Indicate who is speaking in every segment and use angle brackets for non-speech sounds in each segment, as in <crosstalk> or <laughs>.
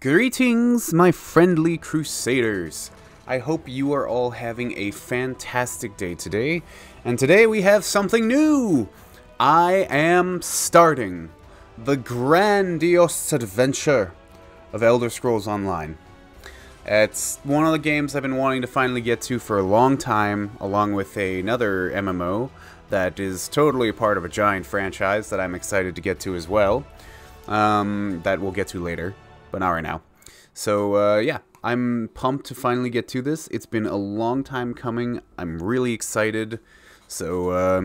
Speaker 1: Greetings, my friendly crusaders. I hope you are all having a fantastic day today. And today we have something new. I am starting the grandiose adventure of Elder Scrolls Online. It's one of the games I've been wanting to finally get to for a long time, along with another MMO that is totally a part of a giant franchise that I'm excited to get to as well. Um, that we'll get to later, but not right now. So, uh, yeah, I'm pumped to finally get to this. It's been a long time coming. I'm really excited. So, uh,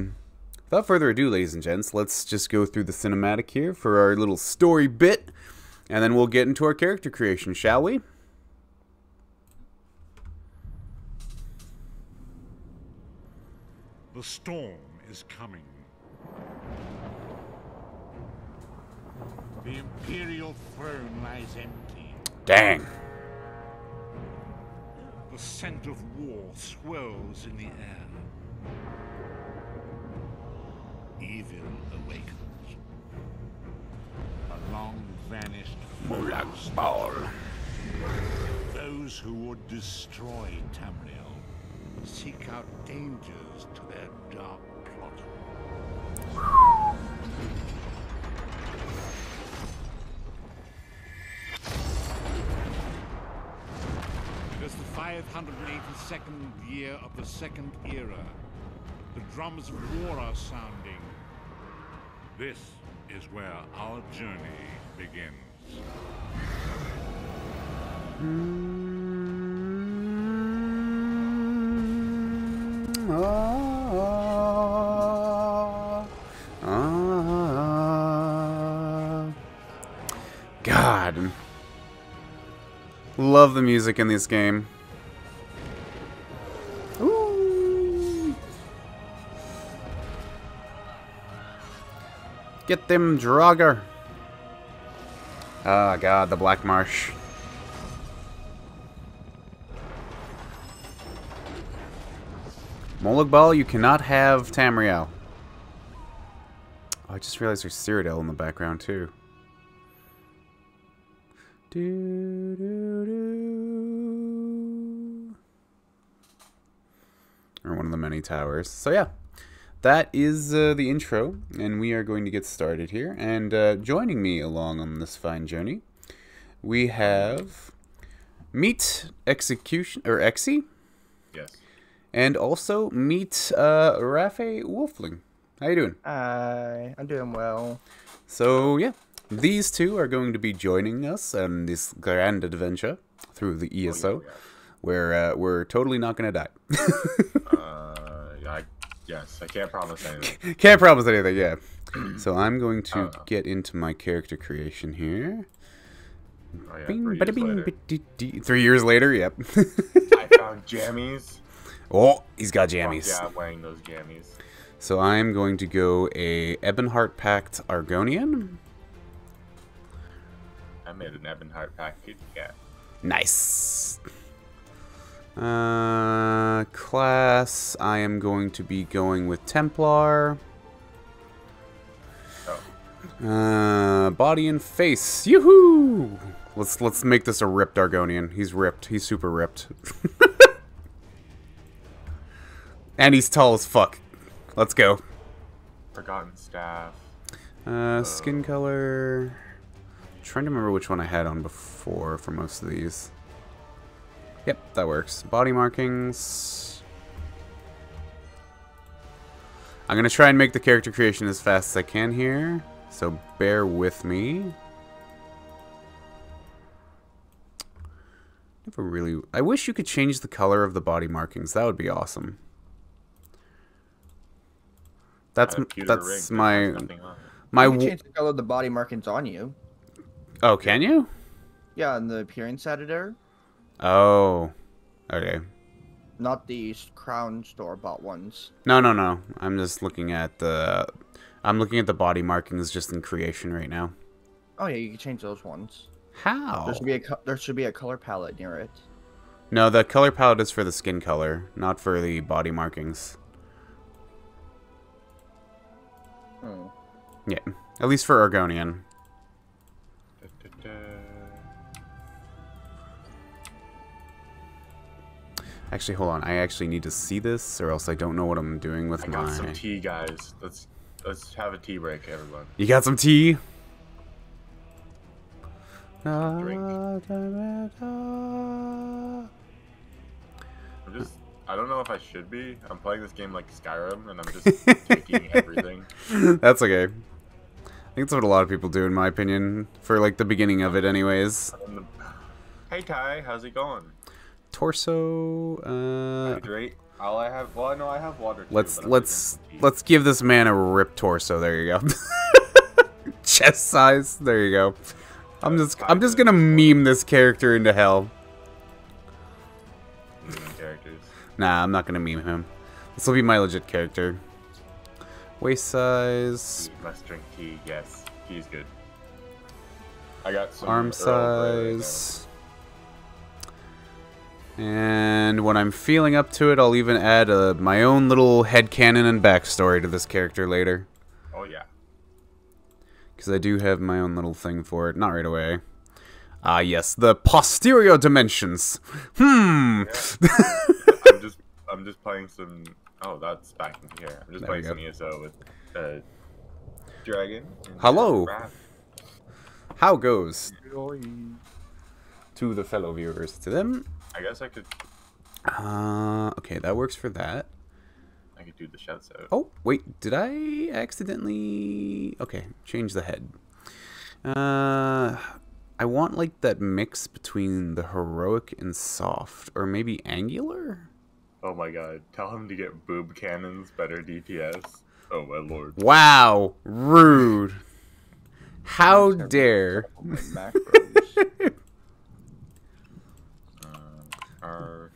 Speaker 1: without further ado, ladies and gents, let's just go through the cinematic here for our little story bit, and then we'll get into our character creation, shall we?
Speaker 2: The storm is coming. The Imperial throne lies empty.
Speaker 1: Dang.
Speaker 2: The scent of war swirls in the air. Evil awakens. A long vanished
Speaker 1: Molag Bal.
Speaker 2: Those who would destroy Tamriel seek out dangers to their dark 582nd year of the Second Era. The drums of war are sounding. This is where our journey begins.
Speaker 1: Ah, ah. God. Love the music in this game. Get them Draugr. Ah, God, the Black Marsh. Molag Bal, you cannot have Tamriel. Oh, I just realized there's Cyrodiil in the background, too. Do, do, do. Or one of the many towers. So, yeah. That is uh, the intro, and we are going to get started here. And uh, joining me along on this fine journey, we have Meet Execution, or Exy?
Speaker 3: Yes.
Speaker 1: And also meet uh, Rafe Wolfling. How you doing?
Speaker 4: Hi, I'm doing well.
Speaker 1: So yeah, these two are going to be joining us on this grand adventure through the ESO,
Speaker 3: yeah.
Speaker 1: where uh, we're totally not going to die. <laughs>
Speaker 3: Yes, I can't promise anything. <laughs>
Speaker 1: Can't promise anything. Yeah. <clears throat> so I'm going to get into my character creation here.
Speaker 3: Oh, yeah,
Speaker 1: Bing,
Speaker 3: three years
Speaker 1: bing,
Speaker 3: later.
Speaker 1: Three years later, yep.
Speaker 3: I found <laughs> jammies.
Speaker 1: oh, he's got jammies.
Speaker 3: yeah, I'm wearing those jammies.
Speaker 1: So I'm going to go a Ebonheart Pact Argonian.
Speaker 3: I made an Ebonheart package. Yeah.
Speaker 1: Nice. Uh, class, I am going to be going with Templar.
Speaker 3: Oh,
Speaker 1: Uh, body and face. Yoo-hoo! Let's let's make this a ripped Argonian. He's ripped. He's super ripped. <laughs> and he's tall as fuck. Let's go.
Speaker 3: forgotten staff.
Speaker 1: Uh, skin color. Trying to remember which one I had on before for most of these. Yep, that works. Body markings. I'm gonna try and make the character creation as fast as I can here, so bear with me. Never really. I wish you could change the color of the body markings. That would be awesome. That's
Speaker 3: I have pewter
Speaker 1: that's
Speaker 3: rig
Speaker 1: my
Speaker 3: has nothing on it.
Speaker 1: my.
Speaker 4: You can change the color of the body markings on you.
Speaker 1: Oh, can you?
Speaker 4: Yeah, in the appearance editor,
Speaker 1: Oh, okay.
Speaker 4: not the crown store bought ones.
Speaker 1: No, no, no. I'm just looking at the. I'm looking at the body markings just in creation right now.
Speaker 4: Oh yeah, you can change those ones.
Speaker 1: How?
Speaker 4: There should be a there should be a color palette near it.
Speaker 1: No, the color palette is for the skin color, not for the body markings.
Speaker 4: Hmm.
Speaker 1: Yeah, at least for Argonian. Actually, hold on. I actually need to see this, or else I don't know what I'm doing with
Speaker 3: I got
Speaker 1: my.
Speaker 3: some tea, guys. Let's let's have a tea break, everyone.
Speaker 1: You got some tea?
Speaker 3: Drink. I'm just. I don't know if I should be. I'm playing this game like Skyrim, and I'm just <laughs> taking everything.
Speaker 1: That's okay. I think that's what a lot of people do, in my opinion, for like the beginning of it, anyways.
Speaker 3: Hey Ty, how's it going?
Speaker 1: Torso. Uh,
Speaker 3: Hydrate. All I have. Well, I know I have water. Too,
Speaker 1: let's let's let's give this man a rip torso. There you go. <laughs> Chest size. There you go. I'm just I'm just gonna meme this character into hell.
Speaker 3: Characters.
Speaker 1: Nah, I'm not gonna meme him. This will be my legit character. Waist size,
Speaker 3: You must drink tea. Yes, tea's good. I got some
Speaker 1: arm
Speaker 3: Earl right now.
Speaker 1: size. And when I'm feeling up to it, I'll even add uh, my own little head headcanon and backstory to this character later.
Speaker 3: Oh yeah.
Speaker 1: Because I do have my own little thing for it. Not right away. Ah, yes, the posterior dimensions. Hmm.
Speaker 3: I'm just I'm just playing some. Oh, that's back in here. I'm just
Speaker 1: There
Speaker 3: playing some ESO with uh, Dragon.
Speaker 1: Hello. How goes to the fellow viewers? To them.
Speaker 3: I guess I could
Speaker 1: Uh, okay, that works for that.
Speaker 3: I could do the shouts out.
Speaker 1: Oh, wait, did I accidentally... Okay, change the head. Uh, I want, like, that mix between the heroic and soft, or maybe angular?
Speaker 3: Oh my god! Tell him to get boob cannons, better DPS. Oh my lord.
Speaker 1: Wow, rude. <laughs> How dare. <laughs>
Speaker 4: My macros.
Speaker 3: Our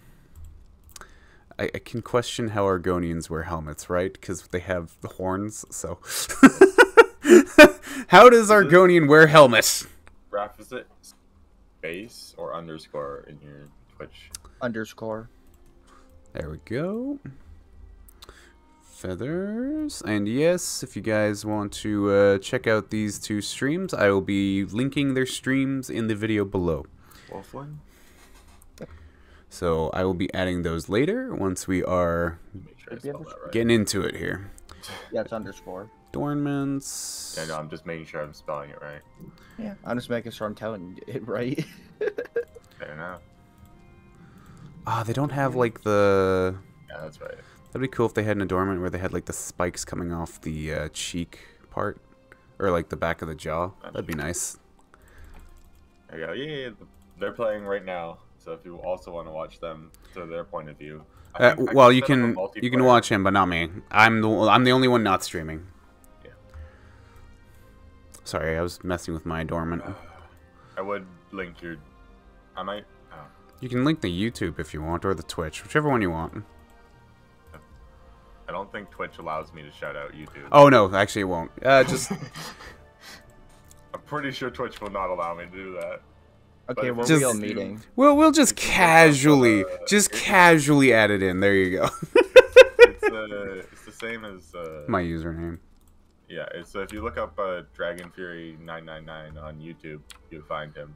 Speaker 1: I, I can question how Argonians wear helmets, right? Because they have the horns, so... <laughs> how does Argonian wear helmet?
Speaker 3: Rafe, is it space or underscore in your Twitch?
Speaker 4: Underscore.
Speaker 1: There we go. Feathers. And yes, if you guys want to uh, check out these two streams, I will be linking their streams in the video below.
Speaker 3: Wolf one?
Speaker 1: So I will be adding those later once we are
Speaker 3: sure I
Speaker 4: Did you
Speaker 3: spelled
Speaker 4: ever-
Speaker 3: that right.
Speaker 1: getting into it here.
Speaker 4: Yeah, it's underscore.
Speaker 1: Dornments.
Speaker 3: Yeah, no, I'm just making sure I'm spelling it right.
Speaker 4: Yeah, I'm just making sure I'm telling it right. <laughs>
Speaker 3: Fair enough.
Speaker 1: Ah, they don't have like the.
Speaker 3: Yeah, that's right.
Speaker 1: That'd be cool if they had an adornment where they had like the spikes coming off the uh, cheek part, or like the back of the jaw. That'd be nice.
Speaker 3: There you go. Yeah, yeah, yeah, they're playing right now. So if you also want to watch them to their point of view,
Speaker 1: Uh, well, you can you can watch him, but not me. I'm the I'm the only one not streaming.
Speaker 3: Yeah.
Speaker 1: Sorry, I was messing with my adornment.
Speaker 3: I would link your. I might. Oh,
Speaker 1: You can link the YouTube if you want, or the Twitch, whichever one you want.
Speaker 3: I don't think Twitch allows me to shout out YouTube.
Speaker 1: Oh no, actually it won't. Uh, just <laughs>
Speaker 3: I'm pretty sure Twitch will not allow me to do that.
Speaker 4: Okay,
Speaker 3: if
Speaker 4: we're
Speaker 1: Just-
Speaker 4: real meeting.
Speaker 1: we'll we'll just
Speaker 3: If you look uh,
Speaker 1: casually, just casually add it in. There you go. <laughs>
Speaker 3: It's uh, it's the same as uh,
Speaker 1: my username.
Speaker 3: yeah. It's so if you look up uh, Dragon Fury 999 on YouTube, you'll find him.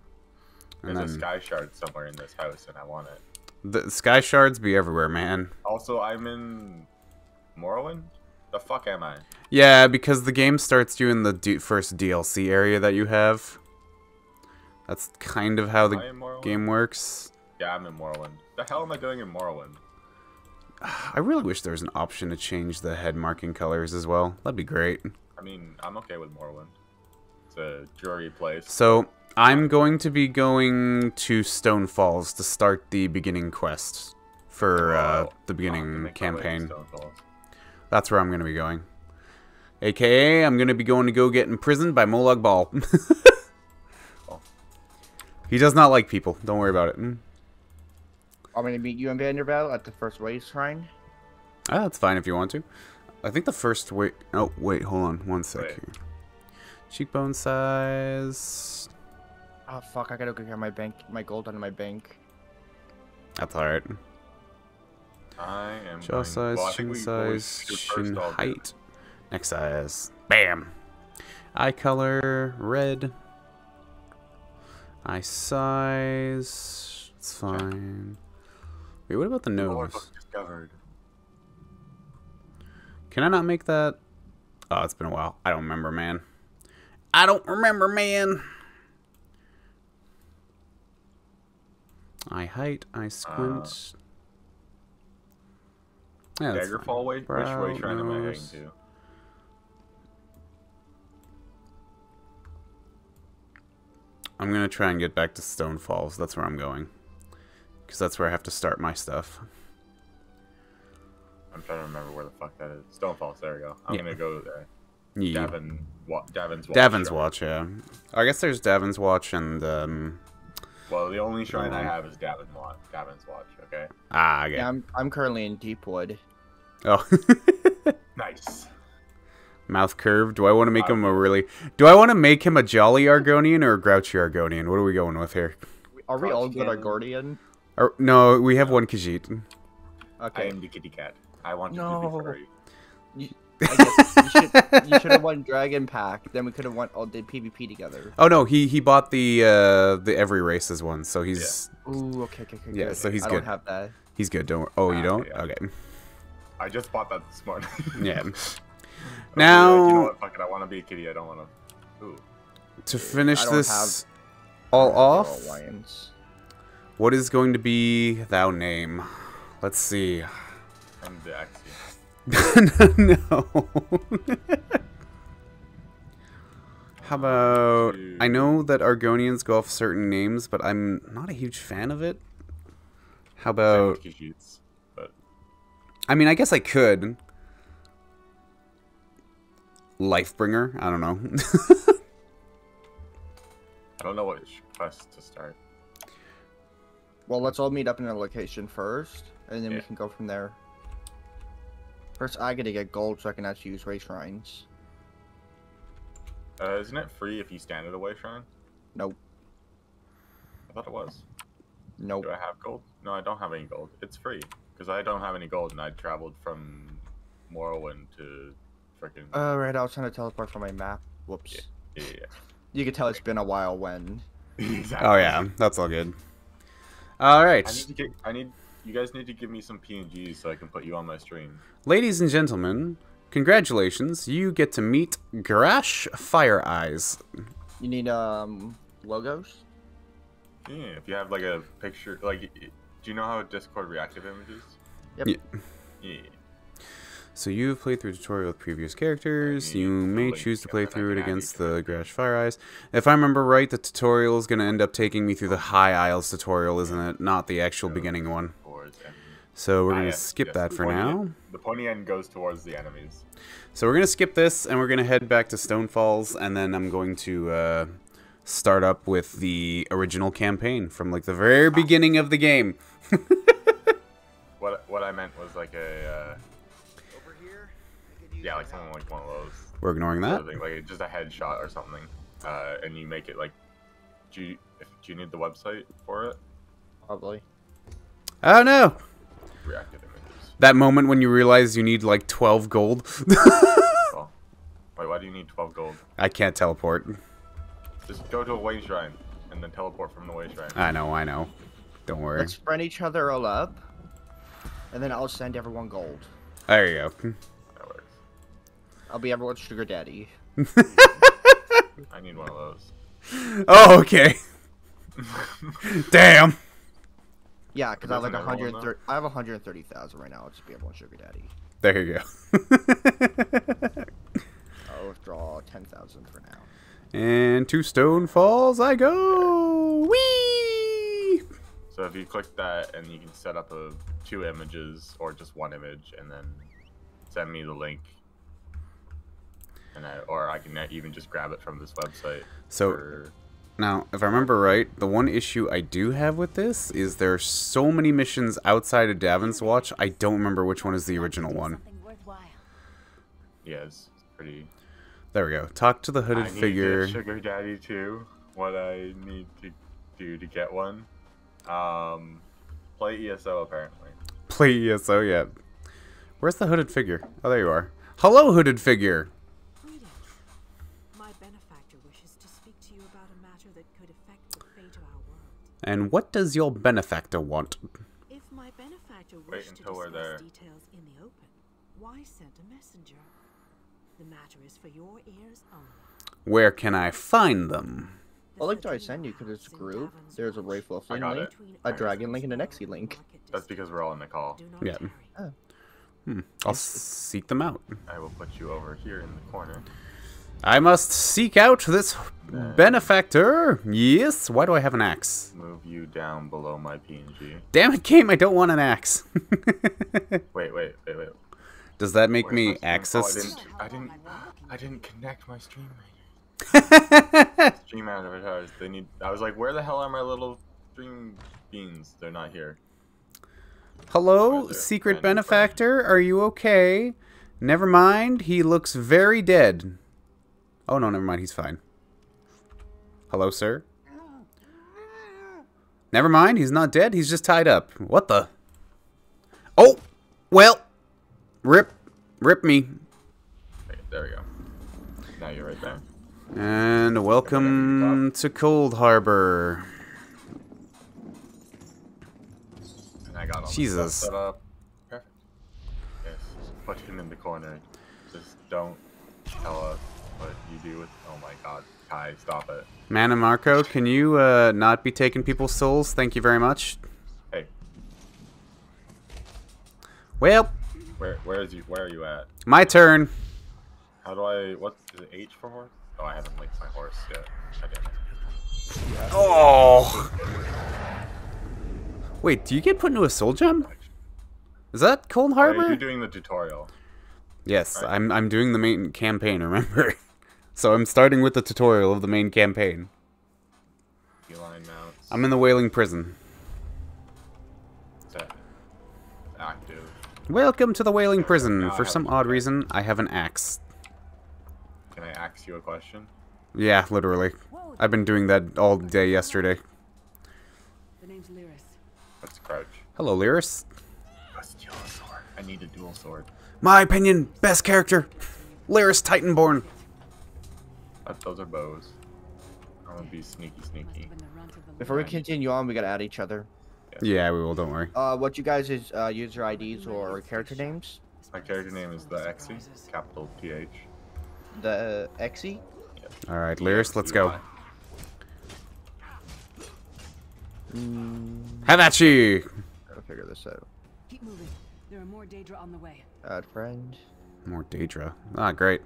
Speaker 1: And
Speaker 3: There's a sky shard somewhere in this house, and I want it.
Speaker 1: the sky shards be everywhere, man.
Speaker 3: Also, I'm in Morrowind. The fuck am I?
Speaker 1: Yeah, because the game starts you in the D- first DLC area that you have. That's kind of how the game works.
Speaker 3: Yeah, I'm in Morrowind. The hell am I doing in Morrowind? <sighs>
Speaker 1: I really wish there was an option to change the head marking colors as well. That'd be great.
Speaker 3: I mean, I'm okay with Morrowind. It's a dreary place.
Speaker 1: So, I'm going to be going to Stone Falls to start the beginning quest for uh,
Speaker 3: Oh,
Speaker 1: the
Speaker 3: I'll have to
Speaker 1: beginning
Speaker 3: make my way to
Speaker 1: campaign. That's where I'm going to be going. AKA, I'm going to be going to go get imprisoned by Molag Bal. <laughs> he does not like people. Don't worry about it. Mm.
Speaker 4: I'm gonna meet you in Vanderbilt at the first race shrine.
Speaker 1: Ah, that's fine if you want to. I think the first wait. Oh, wait, hold on one sec
Speaker 3: Wait.
Speaker 1: here. Cheekbone size.
Speaker 4: Oh fuck! I gotta go get my bank, my gold out of my bank.
Speaker 1: That's alright.
Speaker 3: I am.
Speaker 1: Jaw size,
Speaker 3: well,
Speaker 1: chin
Speaker 3: we- well, we
Speaker 1: size, chin height, neck size. Bam. Eye color, red. Eye size. It's fine. Wait, what about the nose?
Speaker 3: discovered.
Speaker 1: Can I not make that? Oh, it's been a while. I don't remember, man. I don't remember, man. I height, I uh, squint. yeah, that's fine.
Speaker 3: Daggerfall way? Which way shrine am I heading
Speaker 1: nose.
Speaker 3: to?
Speaker 1: I'm gonna try and get back to Stone Falls. That's where I'm going. Because that's where I have to start my stuff.
Speaker 3: I'm trying to remember where the fuck that is. Stonefalls, there we go. I'm
Speaker 1: Yeah.
Speaker 3: gonna go there.
Speaker 1: Yeah.
Speaker 3: Davon, wa- Davon's Watch.
Speaker 1: Davon's
Speaker 3: shrine.
Speaker 1: Watch, yeah. I guess there's Davon's Watch and, um...
Speaker 3: Well, the only shrine I have is Davon Watch. Davon's Watch, okay?
Speaker 1: Ah, okay.
Speaker 4: Yeah, I'm I'm currently in Deepwood.
Speaker 1: Oh. <laughs>
Speaker 3: Nice.
Speaker 1: Mouth curve. Do I want to make him a really... Do I want to make him a jolly Argonian or a grouchy Argonian? What are we going with here?
Speaker 4: Are we all good
Speaker 3: Argonian?
Speaker 4: Argordian?
Speaker 1: Or, no, we have one Khajiit.
Speaker 3: I am the kitty cat. I want
Speaker 4: No.
Speaker 3: to be furry.
Speaker 4: I guess you should you should have won <laughs> Dragon Pack. Then we could have won all did PvP together.
Speaker 1: Oh no, he he bought the uh the every races one, so he's
Speaker 4: Ooh, okay, okay, okay.
Speaker 1: Yeah,
Speaker 4: good.
Speaker 1: so he's
Speaker 4: I
Speaker 1: good.
Speaker 4: don't have that.
Speaker 1: he's good. Don't. wor- Oh, you
Speaker 3: Ah,
Speaker 1: don't?
Speaker 3: yeah.
Speaker 1: Okay.
Speaker 3: I just bought that this morning.
Speaker 1: Yeah. <laughs> Now-
Speaker 3: you know what? Fuck it. I want to be a kitty. I don't want to. Ooh.
Speaker 1: To finish this all off,
Speaker 4: Alliance.
Speaker 1: what is going to be thou name? Let's see.
Speaker 3: I'm the <laughs>
Speaker 1: no. How about I know that Argonians go off certain names, but I'm not a huge fan of it. How about
Speaker 3: with Khajiits, but
Speaker 1: I mean, I guess I could. Lifebringer? I don't know. <laughs>
Speaker 3: I don't know what quest to start.
Speaker 4: Well, let's all meet up in a location first, and then we can go from there. First, I gotta get gold so I can actually use race shrines.
Speaker 3: Uh, isn't it free if you stand at a way shrine?
Speaker 4: Nope.
Speaker 3: I thought it was.
Speaker 4: Nope.
Speaker 3: Do I have gold? No, I don't have any gold. It's free because I don't have any gold, and I traveled from Morrowind to freaking.
Speaker 4: Oh, right, I was trying to teleport from my map. Whoops.
Speaker 3: yeah, yeah,
Speaker 4: You can tell it's been a while when. <laughs>
Speaker 3: exactly.
Speaker 1: oh yeah, that's all good. All right.
Speaker 3: I need to get. I need. You guys need to give me some PNGs so I can put you on my stream.
Speaker 1: Ladies and gentlemen, congratulations. You get to meet Garash Fire Eyes.
Speaker 4: You need, um, logos?
Speaker 3: Yeah, if you have like a picture, like, do you know how Discord reactive images?
Speaker 4: Yep.
Speaker 1: Yeah.
Speaker 3: Yeah.
Speaker 1: So you've played through a tutorial with previous characters. You may choose to play through it against the Garash Fire Eyes. If I remember right, the tutorial is going to end up taking me through the High Isles tutorial, isn't it? Not the actual beginning one. So we're
Speaker 3: Ah,
Speaker 1: going to skip that for now.
Speaker 3: The pointy end goes towards the enemies.
Speaker 1: So we're gonna skip this, and we're gonna head back to Stone Falls, and then I'm going to uh, start up with the original campaign from like the very beginning of the game. <laughs>
Speaker 3: What what I meant was like a. Uh, yeah, like something like one of those.
Speaker 1: We're ignoring
Speaker 3: sort
Speaker 1: that.
Speaker 3: of thing, like just a headshot or something, uh, and you make it like. Do you, if, do you need the website for it?
Speaker 4: Probably.
Speaker 1: Oh no!
Speaker 3: Reactive images.
Speaker 1: That moment when you realize you need like 12 gold. <laughs>
Speaker 3: Well, wait, why do you need 12 gold?
Speaker 1: I can't teleport.
Speaker 3: Just go to a way shrine and then teleport from the way shrine.
Speaker 1: I know, I know. Don't worry.
Speaker 4: Let's friend each other all up, and then I'll send everyone gold.
Speaker 1: There you go.
Speaker 3: That works.
Speaker 4: I'll be everyone's sugar daddy.
Speaker 3: I need one of those.
Speaker 1: Oh, okay. <laughs> Damn.
Speaker 4: Yeah, because I have like
Speaker 3: Doesn't
Speaker 4: 130. I have 130,000 right now. I'll just be everyone's sugar daddy.
Speaker 1: There you go. <laughs>
Speaker 4: I'll withdraw 10,000 for now.
Speaker 1: and to Stone Falls I go. Whee!
Speaker 3: So if you click that and you can set up a two images or just one image and then send me the link. And I, or I can even just grab it from this website.
Speaker 1: So
Speaker 3: for-
Speaker 1: Now, if I remember right, the one issue I do have with this is there are so many missions outside of Davon's Watch. I don't remember which one is the original one.
Speaker 3: Yeah, it's pretty.
Speaker 1: There we go. Talk to the hooded
Speaker 3: I need
Speaker 1: figure.
Speaker 3: sugar daddy too. What I need to do to get one. Um, play ESO apparently.
Speaker 1: Play ESO yet. Where's the hooded figure? Oh, there you are. Hello, hooded figure. And what does your benefactor want?
Speaker 5: If my benefactor benefactor
Speaker 3: Wait
Speaker 5: wished to discuss
Speaker 3: there.
Speaker 5: details in the open, why send a messenger? The matter is for your ears only.
Speaker 1: Where can I find them?
Speaker 4: I'll link to I send you because it's
Speaker 5: labs in
Speaker 4: group. There's a
Speaker 5: Watch,
Speaker 4: Ray link,
Speaker 3: it.
Speaker 4: a dragon link, and an
Speaker 5: Road
Speaker 4: Exy link.
Speaker 3: That's because we're all in the call.
Speaker 1: Yeah.
Speaker 4: Oh.
Speaker 1: Hmm. I'll seek them out.
Speaker 3: I will put you over here in the corner.
Speaker 1: I must seek out this benefactor. Yes. Why do I have an axe?
Speaker 3: Move you down below my PNG.
Speaker 1: Damn it, game! I don't want an axe. <laughs>
Speaker 3: Wait, wait, wait, wait.
Speaker 1: Does that make
Speaker 3: Where's
Speaker 1: me access?
Speaker 3: Oh, I didn't. I didn't. I didn't connect my stream. <laughs> Stream avatars. They need. I was like, where the hell are my little stream beans? They're not here.
Speaker 1: Hello, secret benefactor. Are you okay? Never mind. He looks very dead. Oh no, never mind. He's fine. Hello, sir. Never mind. He's not dead. He's just tied up. What the? Oh, well. Rip, rip me.
Speaker 3: There we go. Now you're right there.
Speaker 1: And welcome to Cold Harbor.
Speaker 3: And I got all
Speaker 1: Jesus.
Speaker 3: stuff set up. Perfect. Yes. Put him in the corner. Just don't tell us what you do with. Oh my God, Kai, stop it.
Speaker 1: Mannimarco, can you uh, not be taking people's souls? Thank you very much.
Speaker 3: Hey,
Speaker 1: Well,
Speaker 3: where where is you? Where are you at?
Speaker 1: my turn.
Speaker 3: How do I? What is it? H for horse? Oh, I haven't linked my horse yet. It.
Speaker 1: Oh. Wait, do you get put into a soul gem? Is that Cold
Speaker 3: Oh,
Speaker 1: Harbor?
Speaker 3: you're doing the tutorial.
Speaker 1: yes, I'm I'm doing the main campaign, <laughs> remember? So I'm starting with the tutorial of the main campaign.
Speaker 3: Beeline mounts.
Speaker 1: I'm in the Wailing Prison.
Speaker 3: set. Active.
Speaker 1: Welcome to the Wailing Prison.
Speaker 3: Now
Speaker 1: For some odd reason, I have an axe.
Speaker 3: Can I ask you a question?
Speaker 1: Yeah, literally. I've been doing that all day yesterday.
Speaker 5: The name's Lyris.
Speaker 3: Let's crouch.
Speaker 1: Hello, Lyris.
Speaker 3: Let's sword. I need a dual sword.
Speaker 1: My opinion, best character. Lyris Titanborn.
Speaker 3: Uh, those are bows. I'm gonna be sneaky, sneaky.
Speaker 4: Before we continue on, we gotta add each other.
Speaker 1: Yeah, we will, don't worry.
Speaker 4: Uh, what you guys is uh, user IDs or character names?
Speaker 3: My character name is the Exy, capital TH.
Speaker 4: The Exy.
Speaker 1: Alright, Lyris, let's go. Have at you!
Speaker 4: Gotta figure this out.
Speaker 5: Keep moving. There are more Daedra on the way.
Speaker 4: Add friend.
Speaker 1: More Daedra. Ah, great.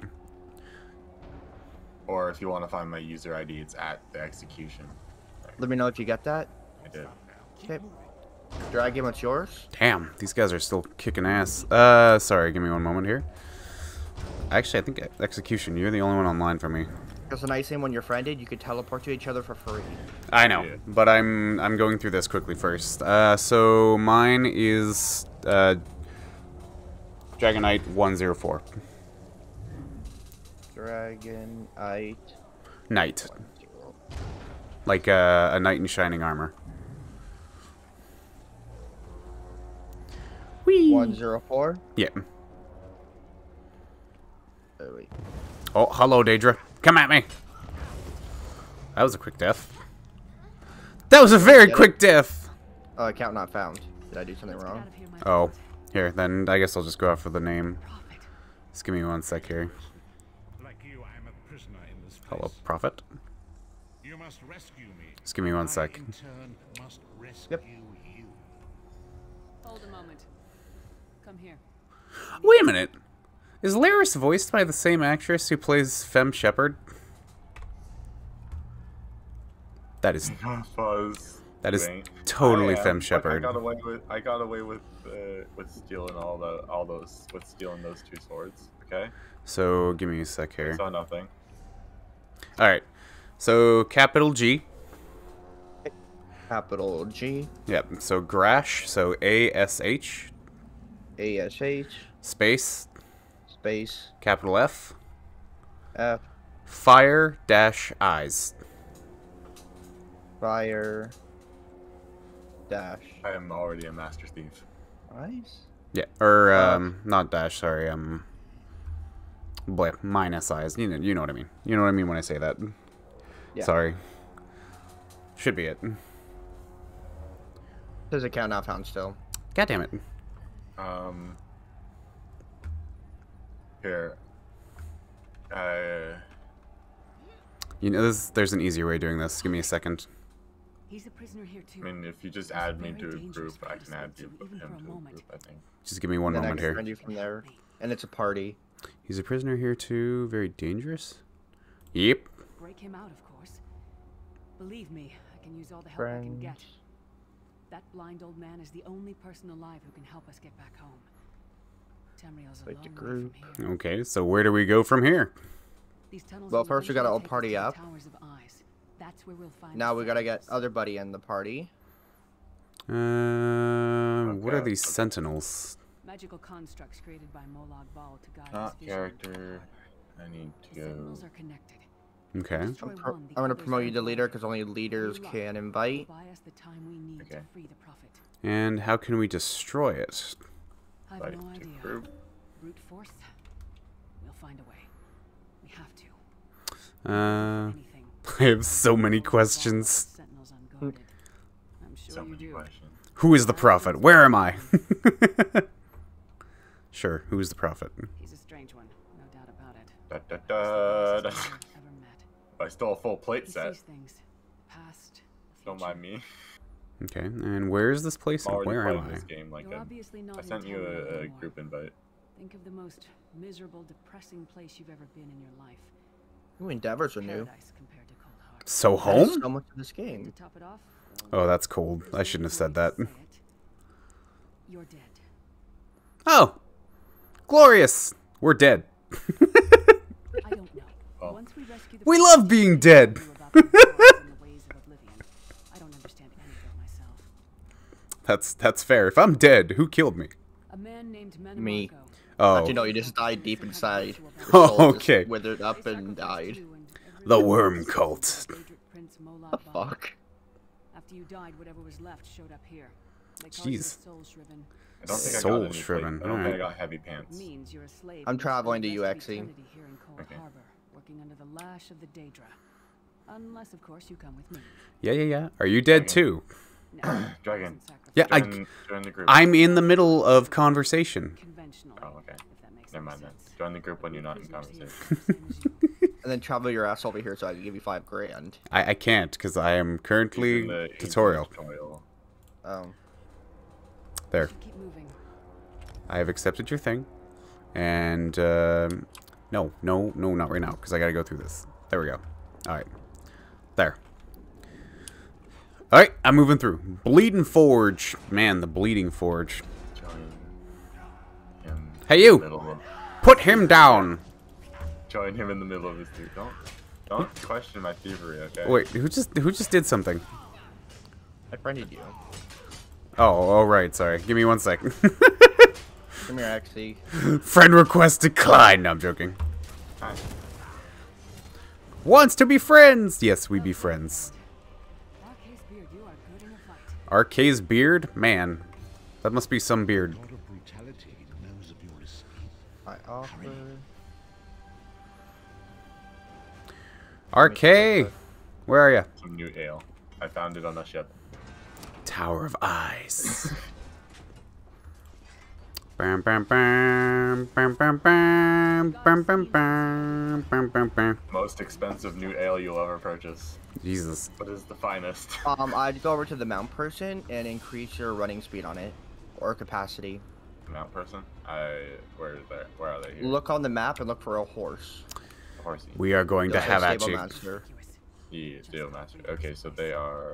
Speaker 3: Or if you want to find my user ID, it's at the execution.
Speaker 4: Let me know if you get that.
Speaker 3: I did.
Speaker 4: Okay. Dragon, what's yours?
Speaker 1: Damn, these guys are still kicking ass. Uh, sorry, give me one moment here. Actually, I think Execution, you're the only one online for me.
Speaker 4: Because the nice thing when you're friended, you can teleport to each other for free.
Speaker 1: I know,
Speaker 3: Yeah.
Speaker 1: but I'm I'm going through this quickly first. Uh, so mine is uh, Dragonite 104.
Speaker 4: Dragonite.
Speaker 1: Knight. Like uh, a knight in shining armor. Whee!
Speaker 4: 104.
Speaker 1: Yeah.
Speaker 4: Oh, wait.
Speaker 1: Oh, hello, Daedra. Come at me. That was a quick death. That was a very
Speaker 4: Get it?
Speaker 1: quick death.
Speaker 4: Uh, account not found. Did I do something wrong?
Speaker 5: Here,
Speaker 1: Oh, here, then I guess I'll just go out for the name. Just give me one sec here.
Speaker 2: Like you, I am a prisoner in this place.
Speaker 1: Hello, Prophet.
Speaker 2: You must rescue me.
Speaker 1: Just give me one sec.
Speaker 2: in turn, must rescue you.
Speaker 5: Hold a moment. Come here.
Speaker 1: Wait a minute. Is Lyris voiced by the same actress who plays Femme Shepard? That is <laughs>
Speaker 3: Fuzz.
Speaker 1: that is
Speaker 3: Ain't.
Speaker 1: totally
Speaker 3: I am,
Speaker 1: Femme
Speaker 3: but I got away with. I got away with uh, with stealing all the all those with stealing those two swords. Okay.
Speaker 1: So give me a sec here.
Speaker 3: So nothing.
Speaker 1: All right. So capital G.
Speaker 4: Capital G.
Speaker 1: Yep. So Grash. So A S H
Speaker 4: A S H.
Speaker 1: space
Speaker 4: Space.
Speaker 1: capital F
Speaker 4: F.
Speaker 1: fire dash eyes.
Speaker 4: Fire. Dash.
Speaker 3: I am already a master thief.
Speaker 4: Eyes?
Speaker 1: Yeah. Or
Speaker 4: Uh,
Speaker 1: um, not dash. Sorry. Um. Boy, minus eyes. You know, you know what I mean. You know what I mean when I say that.
Speaker 4: Yeah.
Speaker 1: Sorry. Should be it.
Speaker 4: Says count not found still.
Speaker 1: God damn it.
Speaker 3: Um. Here. Uh.
Speaker 1: You know, this, there's an easier way of doing this. Give me a second.
Speaker 6: He's a prisoner here too.
Speaker 3: I mean, if you just
Speaker 6: He's
Speaker 3: add me to a group, I can add you,
Speaker 6: participant, so
Speaker 3: him
Speaker 6: even for a
Speaker 3: to a
Speaker 6: moment.
Speaker 3: group. I think.
Speaker 1: Just give me one
Speaker 4: then I
Speaker 1: moment
Speaker 4: can
Speaker 1: here.
Speaker 4: friend you from there, and it's a party.
Speaker 1: He's a prisoner here too. Very dangerous. Yep.
Speaker 6: Break him out, of course. Believe me, I can use all the help I can get. That blind old man is the only person alive who can help us get back home. Tamriel's a
Speaker 4: Like the
Speaker 6: long way from here.
Speaker 1: Okay, so where do we go from here?
Speaker 6: These tunnels
Speaker 4: Well,
Speaker 6: will
Speaker 4: first we gotta all party up.
Speaker 6: Towers of Eyes. That's where we'll find
Speaker 4: Now we gotta get other buddy in the party.
Speaker 1: Uh, what are
Speaker 3: Okay,
Speaker 1: these
Speaker 3: okay.
Speaker 1: sentinels?
Speaker 6: Magical constructs created by Molag Bal to guide
Speaker 3: Not
Speaker 6: his vision.
Speaker 3: character. I need
Speaker 6: The
Speaker 3: to go.
Speaker 6: sentinels are connected.
Speaker 1: Okay.
Speaker 4: I'm, pro- I'm gonna promote you to leader because only leaders can invite.
Speaker 6: buy us the time we need to
Speaker 3: Okay.
Speaker 6: free the prophet.
Speaker 1: And how can we destroy it?
Speaker 6: I've no idea.
Speaker 3: group.
Speaker 6: Brute force. We'll find a way. We have to.
Speaker 1: Uh, <laughs> I have so many questions.
Speaker 6: Sentinels unguarded. I'm sure
Speaker 3: So many questions.
Speaker 1: Who is the prophet? Where am I? <laughs> sure, who is the prophet?
Speaker 6: He's a strange one, no doubt about it.
Speaker 3: Da, da, da, da.
Speaker 6: I've ever met.
Speaker 3: I stole a full plate
Speaker 6: He
Speaker 3: set.
Speaker 6: sees things. The past. The
Speaker 3: Don't mind me.
Speaker 1: Okay, and where is this place and where am
Speaker 3: playing
Speaker 1: I?
Speaker 3: this game like
Speaker 6: You're
Speaker 3: a, um,
Speaker 6: obviously not
Speaker 3: I sent you a, a group invite.
Speaker 6: Think of the most miserable, depressing place you've ever been in your life.
Speaker 4: Ooh, endeavors are new.
Speaker 6: Paradise compared to Cold Heart.
Speaker 1: So home?
Speaker 4: so much to this
Speaker 6: To
Speaker 4: game.
Speaker 6: top it off,
Speaker 1: Oh, that's cold. I shouldn't have said that.
Speaker 6: way to say it. You're dead.
Speaker 1: Oh, Glorious! We're dead.
Speaker 6: i don't know <laughs> once We rescue the
Speaker 1: we love being dead! that's that's fair. If I'm dead, who killed me?
Speaker 6: A man named
Speaker 4: Me.
Speaker 1: Oh.
Speaker 4: Actually, no, you just died deep inside. <laughs>
Speaker 1: Oh, okay.
Speaker 4: Withered up and died.
Speaker 1: The worm cult.
Speaker 4: the fuck?
Speaker 6: After you died, whatever was left showed up here. They
Speaker 1: Jeez.
Speaker 3: I don't think
Speaker 1: Soul
Speaker 3: I got
Speaker 1: shriven.
Speaker 3: I don't think. I got heavy pants.
Speaker 4: I'm traveling to UXE.
Speaker 3: Okay.
Speaker 6: Unless, of course, you come with me.
Speaker 1: Yeah, yeah, yeah. Are you dead
Speaker 3: Dragon.
Speaker 1: too? <clears throat>
Speaker 3: Dragon.
Speaker 1: Yeah,
Speaker 3: join, I, join
Speaker 1: I'm in the middle of conversation.
Speaker 3: Oh, okay. Never mind then. Join the group when you're not in conversation. <laughs>
Speaker 4: and then travel your ass over here so I can give you five grand.
Speaker 1: I, I can't because I am currently tutorial.
Speaker 3: tutorial.
Speaker 4: Um,
Speaker 1: there,
Speaker 6: keep moving.
Speaker 1: I have accepted your thing, and um, no, no, no, not right now because I gotta go through this. There we go. All right, there. All right, I'm moving through. Bleeding Forge, man, the Bleeding Forge. Hey, you!
Speaker 3: the middle of-
Speaker 1: Put him down.
Speaker 3: Join him in the middle of his dude. Don't, don't question my thievery, okay?
Speaker 1: Wait, who just who just did something?
Speaker 4: I friended you.
Speaker 1: Oh, oh right, sorry. Give me one second. <laughs>
Speaker 4: Come here, XE.
Speaker 1: Friend request declined. No, I'm joking.
Speaker 3: Hi.
Speaker 1: Wants to be friends. Yes, we be friends.
Speaker 6: Arcase Beard, you are good a fight.
Speaker 1: Arca's beard, man, that must be some beard.
Speaker 2: Lord of brutality knows of.
Speaker 4: I offer.
Speaker 1: Arca, where are you?
Speaker 3: Some new ale. I found it on the ship.
Speaker 1: Tower of Eyes. Bam, bam, bam, bam, bam, bam, bam, bam, bam, bam, bam, bam.
Speaker 3: Most expensive new ale you'll ever purchase.
Speaker 1: Jesus.
Speaker 3: What is the finest.
Speaker 4: Um, I'd go over to the mount person and increase your running speed on it, or capacity.
Speaker 3: Mount person? I where is that? Where are they here?
Speaker 4: Look on the map and look for a horse.
Speaker 3: Horsey.
Speaker 1: We are going to
Speaker 4: That's a
Speaker 1: have at you.
Speaker 4: master.
Speaker 3: Yeah, Steel Master. Okay, so they are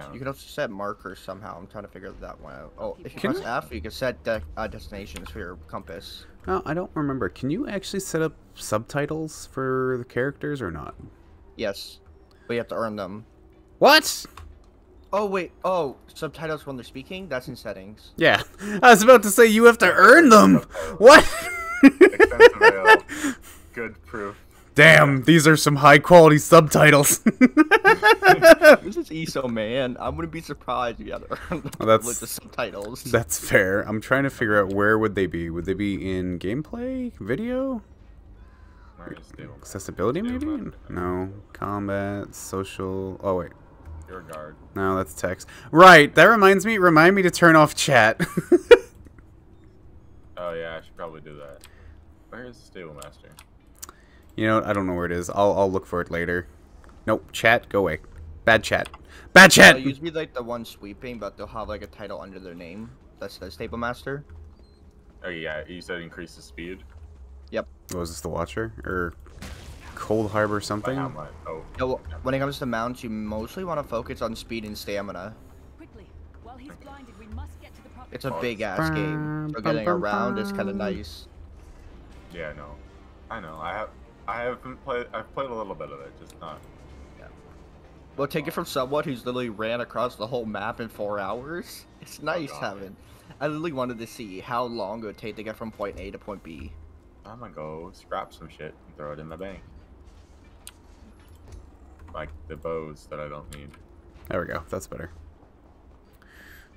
Speaker 3: down.
Speaker 4: You can also set markers somehow. I'm trying to figure that one out. Oh, if you
Speaker 1: Can
Speaker 4: press
Speaker 1: you-
Speaker 4: F, you can set de- uh, destinations for your compass.
Speaker 1: No, I don't remember. Can you actually set up subtitles for the characters or not?
Speaker 4: Yes, but you have to earn them.
Speaker 1: What?
Speaker 4: Oh wait, oh subtitles when they're speaking. That's in settings.
Speaker 1: Yeah, <laughs> I was about to say you have to earn them. What? <laughs>
Speaker 3: Good proof.
Speaker 1: Damn, these are some high quality subtitles. <laughs>
Speaker 4: this is ESO, man. I wouldn't be surprised if you had to <laughs> earn the
Speaker 1: that's-
Speaker 4: privilege subtitles.
Speaker 1: That's fair. I'm trying to figure out where would they be. Would they be in gameplay, video,
Speaker 3: Where is Steel Master?
Speaker 1: accessibility maybe? No, combat, social. Oh wait,
Speaker 3: Your guard.
Speaker 1: no, that's text. Right. That reminds me. Remind me to turn off chat. <laughs>
Speaker 3: Oh yeah, I should probably do that. Where is the stable master?
Speaker 1: You know, I don't know where it is. I'll I'll look for it later. Nope. Chat, go away. Bad chat. Bad chat.
Speaker 4: They'll usually be like the one sweeping, but they'll have like a title under their name. That's the stable master.
Speaker 3: Oh yeah, you said increase the speed.
Speaker 4: Yep.
Speaker 1: Oh, what was this the Watcher or Cold Harbor
Speaker 3: By
Speaker 1: something?
Speaker 3: how much? Oh,
Speaker 4: No, when it comes to mounts, you mostly want to focus on speed and stamina.
Speaker 6: Quickly, while he's blinded, we must get to the proper.
Speaker 4: It's a
Speaker 3: Oh,
Speaker 4: big ass game, so getting around is kind of nice.
Speaker 3: yeah, I know. I know. I have. I haven't played. I've played a little bit of it, just not. Yeah.
Speaker 4: Well, take it from someone who's literally ran across the whole map in four hours. <laughs> It's oh, nice
Speaker 3: God.
Speaker 4: having. I literally wanted to see how long it would take to get from point A to point B.
Speaker 3: I'm gonna go scrap some shit and throw it in the bank. Like the bows that I don't need.
Speaker 1: There we go. That's better. Bam, bam, bam, bam, bam, bam.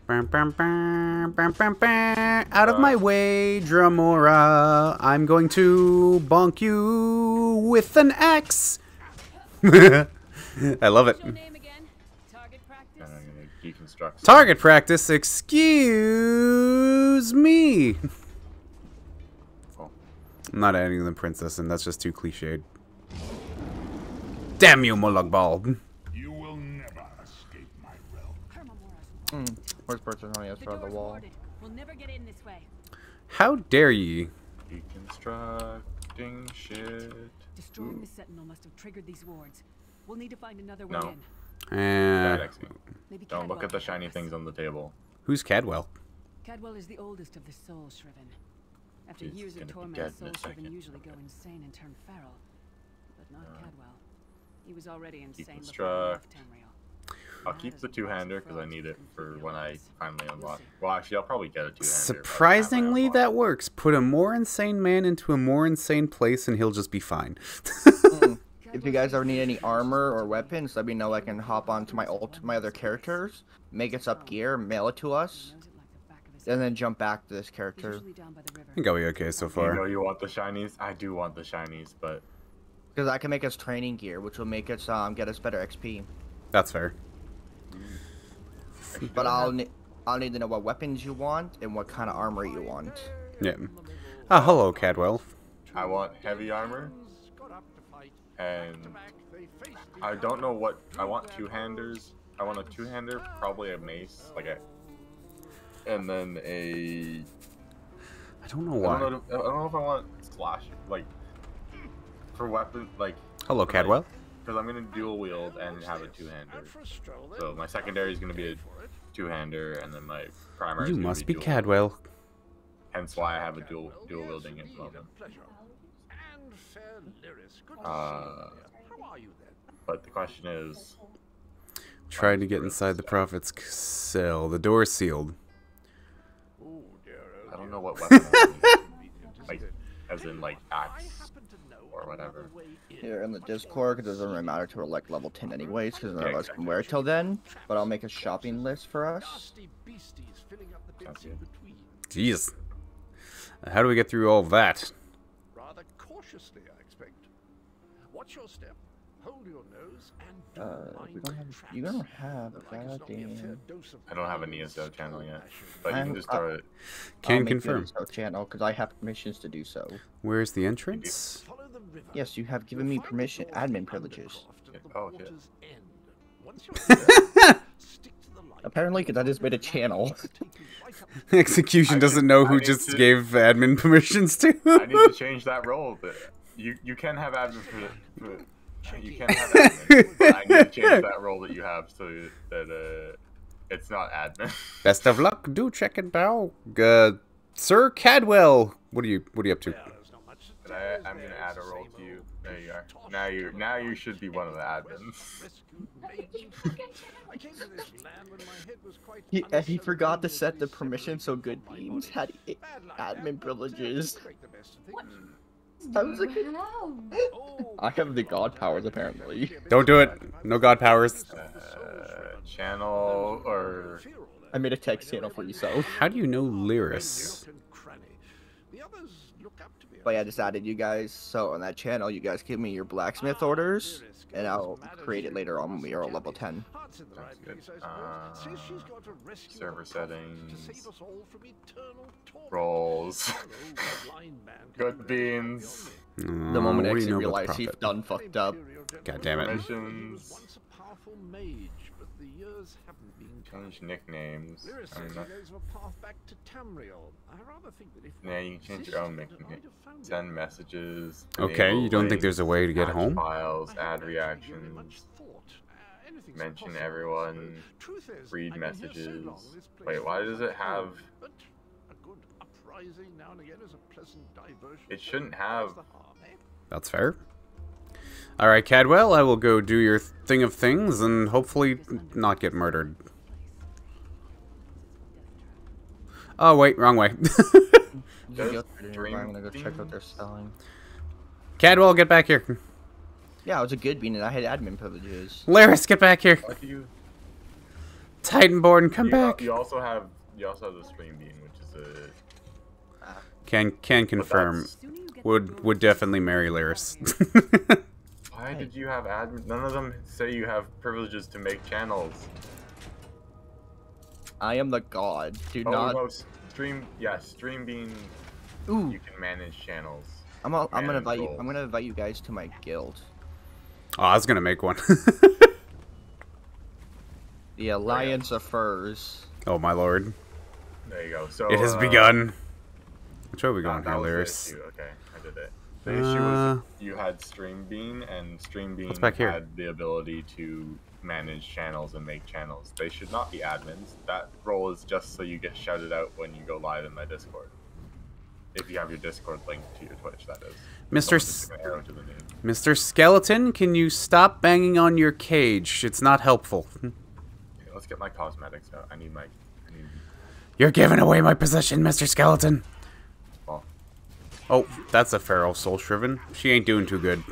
Speaker 1: Out of my way, Dremora. I'm going to bonk you with an axe. <laughs> I love it.
Speaker 6: What's your name again? Target practice.
Speaker 3: And I'm gonna deconstruct. some-
Speaker 1: Target practice. Excuse me. <laughs>
Speaker 3: Oh,
Speaker 1: I'm not adding the princess, and that's just too cliched. Damn you, Molag Bal.
Speaker 2: You will never escape my realm.
Speaker 6: Hermamora's
Speaker 4: Hmm. Where's person on the other
Speaker 6: The
Speaker 4: side of the
Speaker 6: door's
Speaker 4: wall?
Speaker 6: warded. We'll never get in this way.
Speaker 1: How dare ye?
Speaker 3: Deconstructing shit.
Speaker 6: Destroying the sentinel must have triggered these wards. We'll need to find another way
Speaker 3: No.
Speaker 6: in.
Speaker 3: Bad
Speaker 1: Uh,
Speaker 3: Don't look at the shiny
Speaker 6: us.
Speaker 3: things on the table.
Speaker 1: who's Cadwell?
Speaker 6: Cadwell is the oldest of the Soul Shriven. After
Speaker 3: He's
Speaker 6: years of torment,
Speaker 3: dead
Speaker 6: Soul Shriven usually go insane and turn feral. But not
Speaker 3: Uh,
Speaker 6: Cadwell. He was already insane before he
Speaker 3: Deconstruct.
Speaker 6: left Tamriel.
Speaker 3: I'll keep the two-hander because I need it for when I finally unlock.
Speaker 6: see.
Speaker 3: Well, actually, I'll probably get a two-hander. by the time I
Speaker 1: Surprisingly, that works. Put a more insane man into a more insane place, and he'll just be fine. <laughs>
Speaker 4: If you guys ever need any armor or weapons, let me know. I can hop onto my ult, my other characters, make us up gear, mail it to us,
Speaker 6: Knows it like the back of his
Speaker 4: and then jump back to this character.
Speaker 6: usually down by the river.
Speaker 1: I think I'll be okay so far.
Speaker 3: You
Speaker 1: far.
Speaker 3: know you want the shinies. I do want the shinies, but
Speaker 4: Because I can make us training gear, which will make us um get us better XP.
Speaker 1: That's fair. <laughs>
Speaker 4: But I'll ne- I'll need to know what weapons you want and what kind of armor you want.
Speaker 1: Yeah. Ah, hello, Cadwell.
Speaker 3: I want heavy armor, and I don't know what I want. Two-handers. I want a two-hander, probably a mace, like a, and then a.
Speaker 1: I don't know
Speaker 3: I
Speaker 1: why.
Speaker 3: don't know. I don't know if I want slash like for weapon like
Speaker 1: Hello, Cadwell.
Speaker 3: Because I'm gonna dual wield and have a two-hander. So my secondary is gonna be a two-hander, and then my primary.
Speaker 1: You
Speaker 3: is
Speaker 1: must be
Speaker 3: dual.
Speaker 1: Cadwell.
Speaker 3: Hence why I have a dual dual wielding at the moment. Uh, but the question is,
Speaker 1: Trying to get inside the prophet's cell. The door's sealed.
Speaker 3: I don't know what weapon. I need. <laughs> like, as in like axe or whatever.
Speaker 4: Here in the Discord, because it doesn't really matter to we're like level 10 anyways, because none of us can wear it till then. But I'll make a shopping list for us.
Speaker 3: Sounds.
Speaker 1: Jeez. How do we get through all that?
Speaker 7: Rather cautiously, I expect. Watch your step, hold your nose, and do
Speaker 4: Uh,
Speaker 7: mind
Speaker 4: we don't have, you don't have a
Speaker 7: Like it's not be a fair
Speaker 4: goddamn.
Speaker 3: I don't have a
Speaker 7: violence
Speaker 3: Neoso channel yet,
Speaker 7: passion.
Speaker 3: but you can
Speaker 4: I'm-
Speaker 3: just
Speaker 4: I-
Speaker 3: it.
Speaker 1: Can confirm.
Speaker 4: channel because I have permissions to do so.
Speaker 1: Where's the entrance?
Speaker 7: Follow the river.
Speaker 4: Yes, you have given
Speaker 7: You'll
Speaker 4: me permission, admin privileges.
Speaker 7: undercroft at the
Speaker 3: Oh, shit.
Speaker 7: water's end. Once you're <laughs> there, stick to the light.
Speaker 4: Apparently, because I just made a channel.
Speaker 7: Take you right up to <laughs>
Speaker 1: Execution doesn't know who just
Speaker 3: to-
Speaker 1: gave admin <laughs> permissions to.
Speaker 3: I need to change that role, but you you can have admin for, for you can have admin, but I need to change that role that you have so that uh it's not admin.
Speaker 1: Best of luck. Do check it out. Uh, Sir Cadwell. What are you What are you up to?
Speaker 7: There's not much to
Speaker 3: But I, I'm gonna add a role to you. There you are. Now you now you should be one of the admins.
Speaker 7: I came to this <laughs> land when my head was quite
Speaker 4: He, and he forgot to set the
Speaker 7: severed
Speaker 4: permission so good
Speaker 7: from my
Speaker 4: beams had i-
Speaker 7: Bad luck,
Speaker 4: admin
Speaker 7: that, but,
Speaker 4: privileges.
Speaker 7: make the best of things.
Speaker 4: I was like, <laughs> I have the god powers apparently.
Speaker 1: Don't do it. No god powers.
Speaker 3: Uh, channel or
Speaker 4: I made a text channel for you, so.
Speaker 1: How do you know Lyris?
Speaker 4: But yeah, I just added you guys. So on that channel, you guys give me your blacksmith orders, and I'll create it later on when we are at level 10.
Speaker 7: Heart's in the right
Speaker 3: good.
Speaker 7: place, I suppose. Says she's
Speaker 3: Uh,
Speaker 7: to rescue
Speaker 3: server settings,
Speaker 7: To save us all from eternal torment.
Speaker 3: Rolls.
Speaker 7: Hello, the blind man can <laughs>
Speaker 3: Good
Speaker 7: do very much
Speaker 3: beans.
Speaker 7: beyond.
Speaker 4: The moment
Speaker 1: Uh,
Speaker 4: I
Speaker 1: what do you
Speaker 4: actually
Speaker 1: know
Speaker 4: realized he's done fucked up.
Speaker 1: God damn it.
Speaker 3: Missions.
Speaker 7: Once a powerful mage, but the years haven't been kind.
Speaker 3: Change nicknames.
Speaker 7: Lyra
Speaker 3: I
Speaker 7: says
Speaker 3: mean,
Speaker 7: he
Speaker 3: that-
Speaker 7: knows of a path back to Tamriel. I rather think that if
Speaker 3: Yeah, you can change your own
Speaker 7: persisted,
Speaker 3: nickname.
Speaker 7: I'd have found it.
Speaker 3: Send messages.
Speaker 1: Okay, you don't think there's a way to get home?
Speaker 3: Files,
Speaker 7: I
Speaker 3: add
Speaker 7: haven't actually given it much
Speaker 3: reactions.
Speaker 7: Uh,
Speaker 3: mention everyone,
Speaker 7: truth is,
Speaker 3: read
Speaker 7: I've so
Speaker 3: messages.
Speaker 7: long, this place
Speaker 3: Wait, why does it have-
Speaker 7: But a good uprising now and again is a pleasant diversion.
Speaker 3: It shouldn't have-
Speaker 7: the harm, eh?
Speaker 1: That's fair. Alright, Cadwell, I will go do your thing of things and hopefully not get murdered. Oh, wait, wrong way.
Speaker 4: You
Speaker 3: Does
Speaker 4: go through there,
Speaker 3: Dream
Speaker 4: I'm gonna go check what they're selling.
Speaker 1: Cadwell, get back here.
Speaker 4: Yeah, it was a good bean, and I had admin privileges.
Speaker 1: Lyris, get back here.
Speaker 3: What do you?
Speaker 1: Titanborn, come
Speaker 3: you,
Speaker 1: back.
Speaker 3: You also have you also have the stream bean, which is a ah.
Speaker 1: Can can confirm.
Speaker 3: that's-
Speaker 6: Sooner you get
Speaker 1: Would would definitely marry Lyris. <laughs> <laughs>
Speaker 3: Why did you have admin? None of them say you have privileges to make channels.
Speaker 4: I am the god. Do
Speaker 3: Oh
Speaker 4: not.
Speaker 3: no, stream. Yeah, stream being.
Speaker 4: Ooh,
Speaker 3: You can manage channels.
Speaker 4: I'm. A, I'm gonna
Speaker 3: manage
Speaker 4: invite you. I'm gonna invite you guys to my guild,
Speaker 1: oh, I was gonna make one. <laughs>
Speaker 4: the Alliance of Furs.
Speaker 1: oh my lord.
Speaker 3: There you go. So
Speaker 1: It has
Speaker 3: uh,
Speaker 1: begun. Which way are we
Speaker 3: that-
Speaker 1: going
Speaker 3: that
Speaker 1: here,
Speaker 3: was the
Speaker 1: Lyris?
Speaker 3: issue. Okay, I did it. The issue was
Speaker 1: Uh,
Speaker 3: you had Stream Bean, and Stream Bean
Speaker 1: back here?
Speaker 3: had the ability to manage channels and make channels. They should not be admins. That role is just so you get shouted out when you go live in my Discord. If you have your Discord linked to your Twitch, that is.
Speaker 1: Mr.
Speaker 3: Don't
Speaker 1: S-
Speaker 3: just give an arrow to the name.
Speaker 1: Mr. Skeleton, can you stop banging on your cage? It's not helpful. <laughs>
Speaker 3: Okay, let's get my cosmetics out. I need my. I need.
Speaker 1: You're giving away my position, Mr. Skeleton. Oh, that's a feral soul shriven. She ain't doing too good.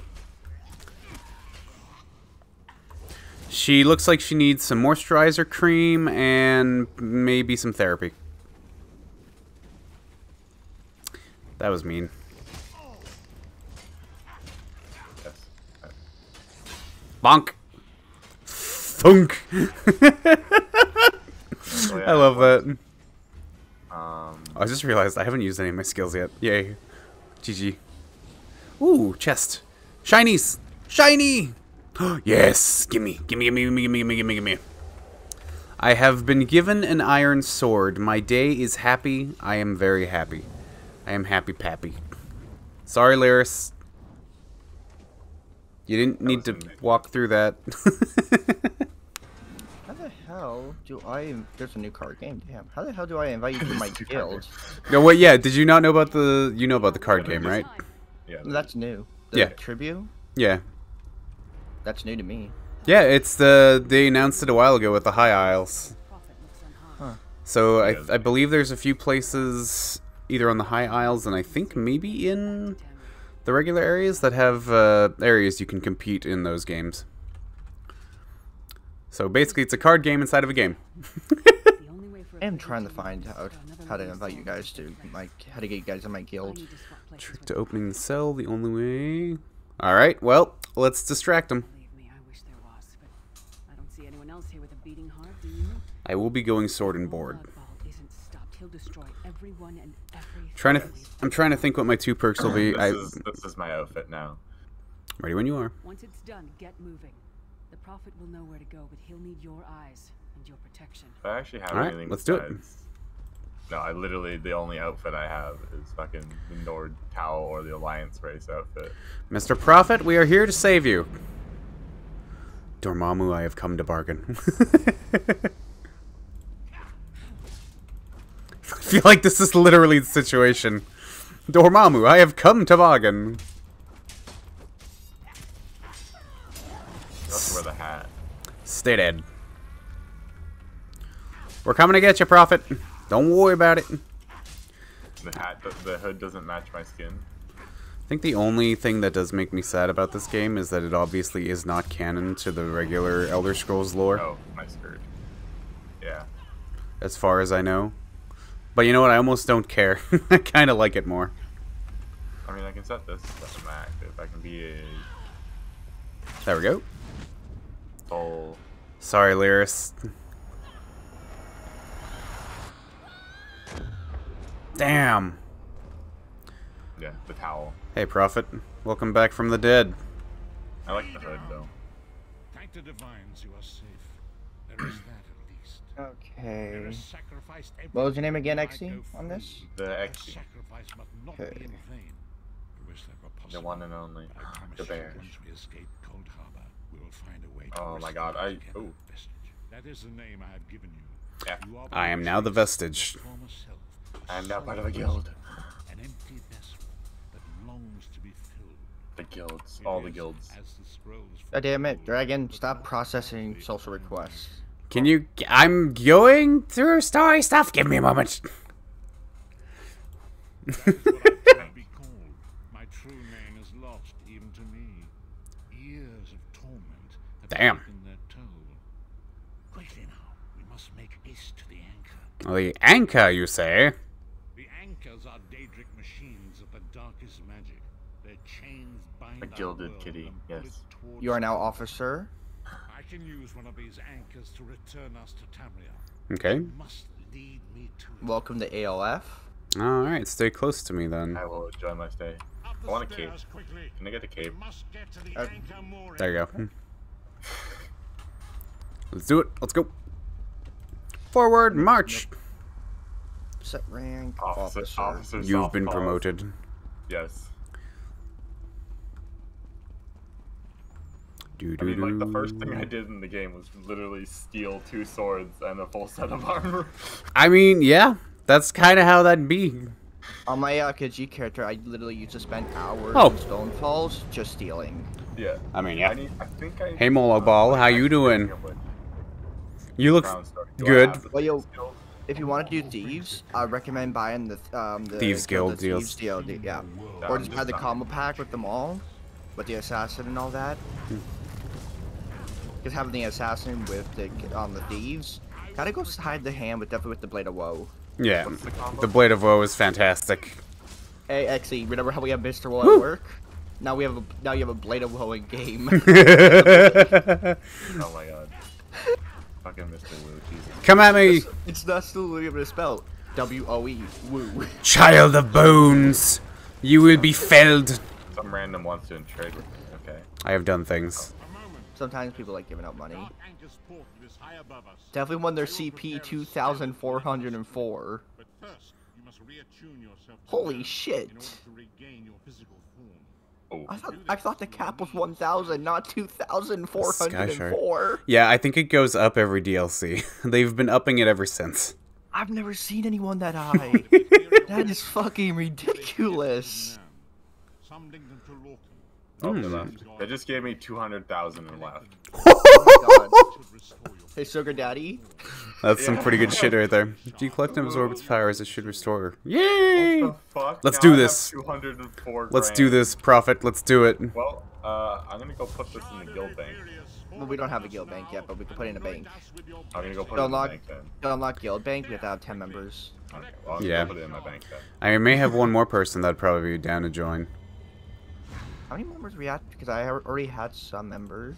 Speaker 1: She looks like she needs some moisturizer cream and maybe some therapy. That was mean. Bonk. Thunk.
Speaker 3: so, <laughs> yeah,
Speaker 1: I love that.
Speaker 3: Um,
Speaker 1: I just realized I haven't used any of my skills yet. Yay. GG. Ooh, chest. Shinies! Shiny! <gasps> yes! Gimme, gimme, gimme, gimme, gimme, gimme, gimme, gimme. I have been given an iron sword. My day is happy. I am very happy. I am happy pappy. Sorry, Laris. You didn't need to walk through that. <laughs>
Speaker 4: How hell do I? There's a new card game. Damn. How the hell do I invite you to <laughs> my
Speaker 3: Two
Speaker 4: guild?
Speaker 1: no, wait, yeah, did you not know about the... You know about the card game, right?
Speaker 3: yeah.
Speaker 4: That's new. The
Speaker 1: Yeah.
Speaker 4: Tribute.
Speaker 1: Yeah.
Speaker 4: That's new to me.
Speaker 1: Yeah, it's the... They announced it a while ago with the High Isles.
Speaker 6: Prophet looks unharmed.
Speaker 1: So I, I believe there's a few places either on the high isles and I think maybe in the regular areas that have uh, areas you can compete in those games. So basically, it's a card game inside of a game.
Speaker 6: The only way for a
Speaker 4: I am trying to find out how to invite you guys to my how to get you guys in my guild.
Speaker 6: need to swap places
Speaker 1: Trick to opening the cell, the only way. All right, well, let's distract him.
Speaker 6: I wish there was, but I don't see anyone else here with a beating heart, do you?
Speaker 1: I will be going sword and board.
Speaker 6: Molag Bal isn't stopped. He'll destroy everyone and everything.
Speaker 1: Trying to, I'm trying to think what my two perks will be.
Speaker 3: This, is, this is my outfit now.
Speaker 1: ready when you are.
Speaker 6: Once it's done, get moving. The prophet will know where to go, but he'll need your eyes and your protection.
Speaker 3: If I actually have
Speaker 1: Alright,
Speaker 3: anything
Speaker 1: let's do it.
Speaker 3: No, I literally, the only outfit I have is fucking the Nord Tau or the Alliance race outfit.
Speaker 1: Mr. Prophet, we are here to save you. Dormammu, I have come to bargain. <laughs> I feel like this is literally the situation. Dormammu, I have come to bargain. Stay dead. We're coming to get you, Prophet. Don't worry about it.
Speaker 3: The hat, the, the hood doesn't match my skin.
Speaker 1: I think the only thing that does make me sad about this game is that it obviously is not canon to the regular Elder Scrolls lore,
Speaker 3: Oh, my skirt. Yeah.
Speaker 1: as far as I know. But you know what? I almost don't care. <laughs> I kind of like it more.
Speaker 3: I mean, I can set this to max if I can be a
Speaker 1: There we go.
Speaker 3: Full.
Speaker 1: Sorry, Lyris. Damn.
Speaker 3: Yeah, the towel.
Speaker 1: Hey, Prophet. Welcome back from the dead.
Speaker 3: I like the hood though.
Speaker 2: Thank the divines you are safe. There is that at least.
Speaker 4: Okay.
Speaker 2: is
Speaker 4: What was your name again,
Speaker 2: I
Speaker 4: Exy, on this?
Speaker 3: The
Speaker 2: That
Speaker 3: Exy.
Speaker 2: sacrifice must not
Speaker 4: Okay.
Speaker 2: be in vain. I wish that were possible.
Speaker 3: The one and only.
Speaker 2: I
Speaker 3: The
Speaker 2: you,
Speaker 3: bear.
Speaker 2: Will find a way to
Speaker 3: Oh my god, I-
Speaker 2: together
Speaker 3: ooh.
Speaker 2: Vestige. That is the name I have given you.
Speaker 3: Yeah.
Speaker 2: You are
Speaker 1: I am now the vestige.
Speaker 2: former self,
Speaker 3: I am now part of a guild.
Speaker 2: An empty vessel that longs to be filled.
Speaker 3: The guilds.
Speaker 2: It
Speaker 3: All the guilds.
Speaker 2: as the scrolls
Speaker 4: God damn it. Dragon, stop processing social requests.
Speaker 1: Can you... I'm going through story stuff. Give me a moment. Damn.
Speaker 2: taken their toll. Quickly now, we must make haste to the anchor.
Speaker 1: The anchor, you say?
Speaker 2: The anchors are Daedric machines of the darkest magic. Their chains bind
Speaker 3: A
Speaker 2: our
Speaker 3: gilded
Speaker 2: world
Speaker 3: kitty,
Speaker 2: and pull
Speaker 3: yes.
Speaker 4: You are now officer.
Speaker 2: I can use one of these anchors to return us to Tamriel.
Speaker 1: Okay.
Speaker 2: You must lead me to.
Speaker 4: Welcome to ALF.
Speaker 1: Alright, stay close to me then.
Speaker 3: I will enjoy my stay. I want a cape.
Speaker 2: quickly.
Speaker 3: Can I get the cape?
Speaker 2: get the
Speaker 4: Uh.
Speaker 1: There you go. Let's do it. Let's go. Forward, march.
Speaker 4: Set rank.
Speaker 3: Officer,
Speaker 4: Officer.
Speaker 3: officer
Speaker 1: You've
Speaker 3: soft
Speaker 1: been
Speaker 3: calls.
Speaker 1: promoted.
Speaker 3: Yes.
Speaker 1: Do,
Speaker 3: I
Speaker 1: do,
Speaker 3: mean, like the first thing I did in the game was literally steal two swords and a full set of <laughs> armor.
Speaker 1: I mean, yeah, that's kind of how that'd be.
Speaker 4: On my uh, Khajiit character, I literally used to spend hours
Speaker 1: Oh.
Speaker 4: in Stonefalls just stealing.
Speaker 3: Yeah.
Speaker 1: I mean,
Speaker 3: I
Speaker 1: yeah.
Speaker 3: need. I think I.
Speaker 1: Hey, Molag Bal, how you doing? You look
Speaker 3: Do
Speaker 1: good.
Speaker 4: Well, yo. If you want to do thieves, I recommend buying the um the
Speaker 1: Thieves Guild
Speaker 4: the
Speaker 1: deals.
Speaker 4: Thieves Guild, yeah.
Speaker 3: No,
Speaker 4: Or just buy the
Speaker 3: not-
Speaker 4: combo pack with them all, with the assassin and all that. Because having the assassin with the um the thieves, gotta go hide the hand, but definitely with the blade of woe.
Speaker 1: Yeah,
Speaker 3: the
Speaker 1: the Blade of Woe is fantastic.
Speaker 4: Hey, Xe, remember how we have Mr. Woe at work? Now we have a now you have a blade of woe in game. <laughs>
Speaker 3: Oh my god. Fucking Mr. Wu, Jesus.
Speaker 1: Come at me,
Speaker 4: it's not still able to spell W O E woo.
Speaker 1: child of bones. You will be felled.
Speaker 3: Some random wants to trade with me. Okay.
Speaker 1: I have done things.
Speaker 4: Sometimes people like giving out money.
Speaker 2: Dark Anchor's portal is high above us.
Speaker 4: Definitely when they're CP
Speaker 2: prepare a
Speaker 4: two
Speaker 2: spell
Speaker 4: thousand
Speaker 2: to
Speaker 4: four
Speaker 2: defend
Speaker 4: hundred and four.
Speaker 2: But first, you must reattune yourself to
Speaker 4: Holy shit.
Speaker 3: Oh.
Speaker 4: I thought I thought the cap was one thousand, not two thousand four hundred and four.
Speaker 1: Yeah, I think it goes up every DLC. <laughs> They've been upping it ever since.
Speaker 4: I've never seen anyone that <laughs> high. that is fucking ridiculous.
Speaker 2: Some linked them to Lorcan.
Speaker 3: Oh,
Speaker 1: Hmm.
Speaker 3: they just gave me 200,000 and left. <laughs>
Speaker 4: God.
Speaker 2: Should restore your
Speaker 4: Hey, sugar daddy.
Speaker 1: That's some pretty good shit right there. If you collect and absorb its powers, it should restore.
Speaker 3: What
Speaker 1: Yay!
Speaker 3: the fuck?
Speaker 1: Let's
Speaker 3: Now
Speaker 1: do this.
Speaker 3: 204
Speaker 1: Let's do this, Prophet. Let's do it.
Speaker 3: Well, uh, I'm gonna go put this in the guild bank.
Speaker 4: Well, we don't have a guild bank yet, but we can put it in a bank.
Speaker 3: I'm gonna go put
Speaker 4: To
Speaker 3: it in the bank then.
Speaker 4: to unlock guild bank, we have to have ten members.
Speaker 3: Okay, well, I'll
Speaker 1: Yeah.
Speaker 3: put it in my bank then.
Speaker 1: I may have one more person that'd probably be down to join.
Speaker 4: How many members we at? Because I already had some members.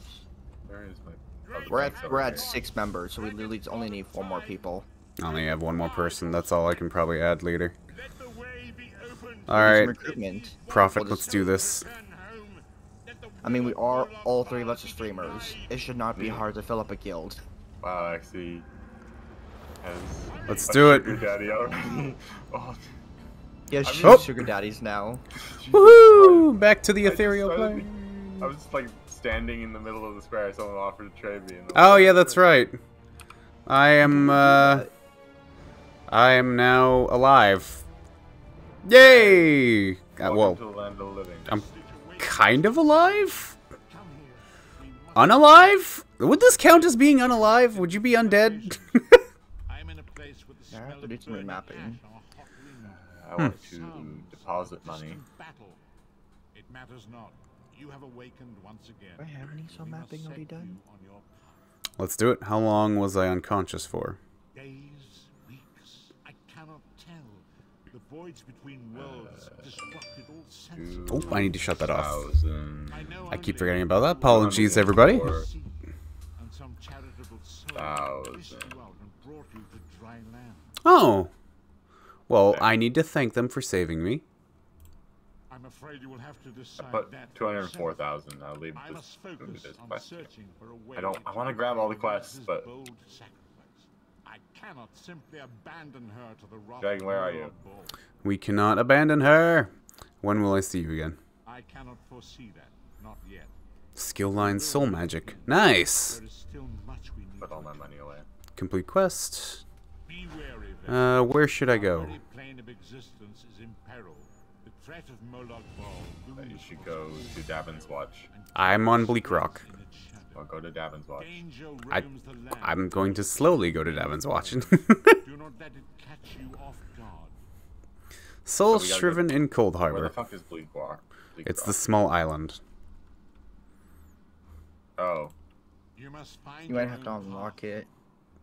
Speaker 3: Where is my? The
Speaker 4: We're at we're at six members, so we literally only need four more people.
Speaker 1: I only have one more person. That's all I can probably add later.
Speaker 2: Let the way be open.
Speaker 1: All
Speaker 4: Some
Speaker 1: right,
Speaker 4: recruitment.
Speaker 1: Prophet.
Speaker 4: We'll
Speaker 1: Let's do this.
Speaker 2: Return home. Let the
Speaker 4: I mean, we are all three of us are streamers. It should not be hard to fill up a guild.
Speaker 3: Wow, actually. Has
Speaker 1: Let's do it.
Speaker 3: sugar daddy already. <laughs> oh,
Speaker 4: Yeah,
Speaker 3: I'm-
Speaker 1: Oh.
Speaker 4: sugar daddies now.
Speaker 1: Woohoo! Back to the
Speaker 3: I
Speaker 1: ethereal
Speaker 3: started
Speaker 1: plane.
Speaker 3: I was just like standing in the middle of the square. Someone offered to trade me. And
Speaker 1: Oh yeah, that's right. I am. uh... I am now alive. Yay! Uh, well,
Speaker 3: to the land of living.
Speaker 1: I'm kind of alive.
Speaker 2: Come here. We must-
Speaker 1: Unalive? Would this count as being unalive? Would you be undead? <laughs>
Speaker 2: I am in a place with the
Speaker 4: Yeah, I have
Speaker 2: smell
Speaker 4: to
Speaker 2: of
Speaker 4: do some
Speaker 2: burning
Speaker 4: remapping.
Speaker 2: ash on hot.
Speaker 3: I want
Speaker 1: Hmm.
Speaker 3: to deposit money.
Speaker 2: It matters not. You have awakened once again.
Speaker 4: Do I have any soul mapping already done?
Speaker 2: you on your.
Speaker 1: Let's do it. How long was I unconscious for?
Speaker 2: Days, weeks, I cannot tell. The voids between worlds uh, disrupted all sense
Speaker 3: Two
Speaker 1: Oh, I need to shut that off.
Speaker 2: I
Speaker 1: I keep forgetting about that. Apologies, everybody.
Speaker 2: And some charitable soul
Speaker 3: Thousand.
Speaker 2: fished you out and brought you to dry land.
Speaker 1: Oh. Well, I need to thank them for saving me.
Speaker 2: I'm afraid you will have to decide
Speaker 3: But
Speaker 2: that
Speaker 3: two hundred four
Speaker 2: yourself.
Speaker 3: thousand. I'll leave
Speaker 2: I
Speaker 3: this,
Speaker 2: must
Speaker 3: leave this
Speaker 2: on
Speaker 3: question.
Speaker 2: searching for a way
Speaker 3: I don't- I wanna grab all the quests, but-
Speaker 2: bold sacrifice. I cannot simply abandon her to the wrath
Speaker 3: Dragon, where are you?
Speaker 1: We cannot abandon her. When will I see you again?
Speaker 2: I cannot foresee that, not yet.
Speaker 1: Skill line soul magic. Nice.
Speaker 2: There is still much we need
Speaker 3: Put all my money away.
Speaker 1: Complete quest.
Speaker 2: Be wary.
Speaker 1: Uh, where should I
Speaker 2: Our
Speaker 1: go?
Speaker 3: You should go to Davon's Watch.
Speaker 1: I'm on Bleak Rock.
Speaker 2: in its shadow.
Speaker 3: Or go to Davon's Watch.
Speaker 1: I,
Speaker 2: roams the land.
Speaker 1: I'm going to slowly go to Davon's Watch.
Speaker 2: Do not let it catch you off guard.
Speaker 1: Soul
Speaker 3: So we go-
Speaker 1: Shriven in Coldharbour.
Speaker 3: Where the fuck is Bleak Rock? Bleak
Speaker 1: It's the small island.
Speaker 3: Oh,
Speaker 2: You must find
Speaker 4: You might have to unlock it.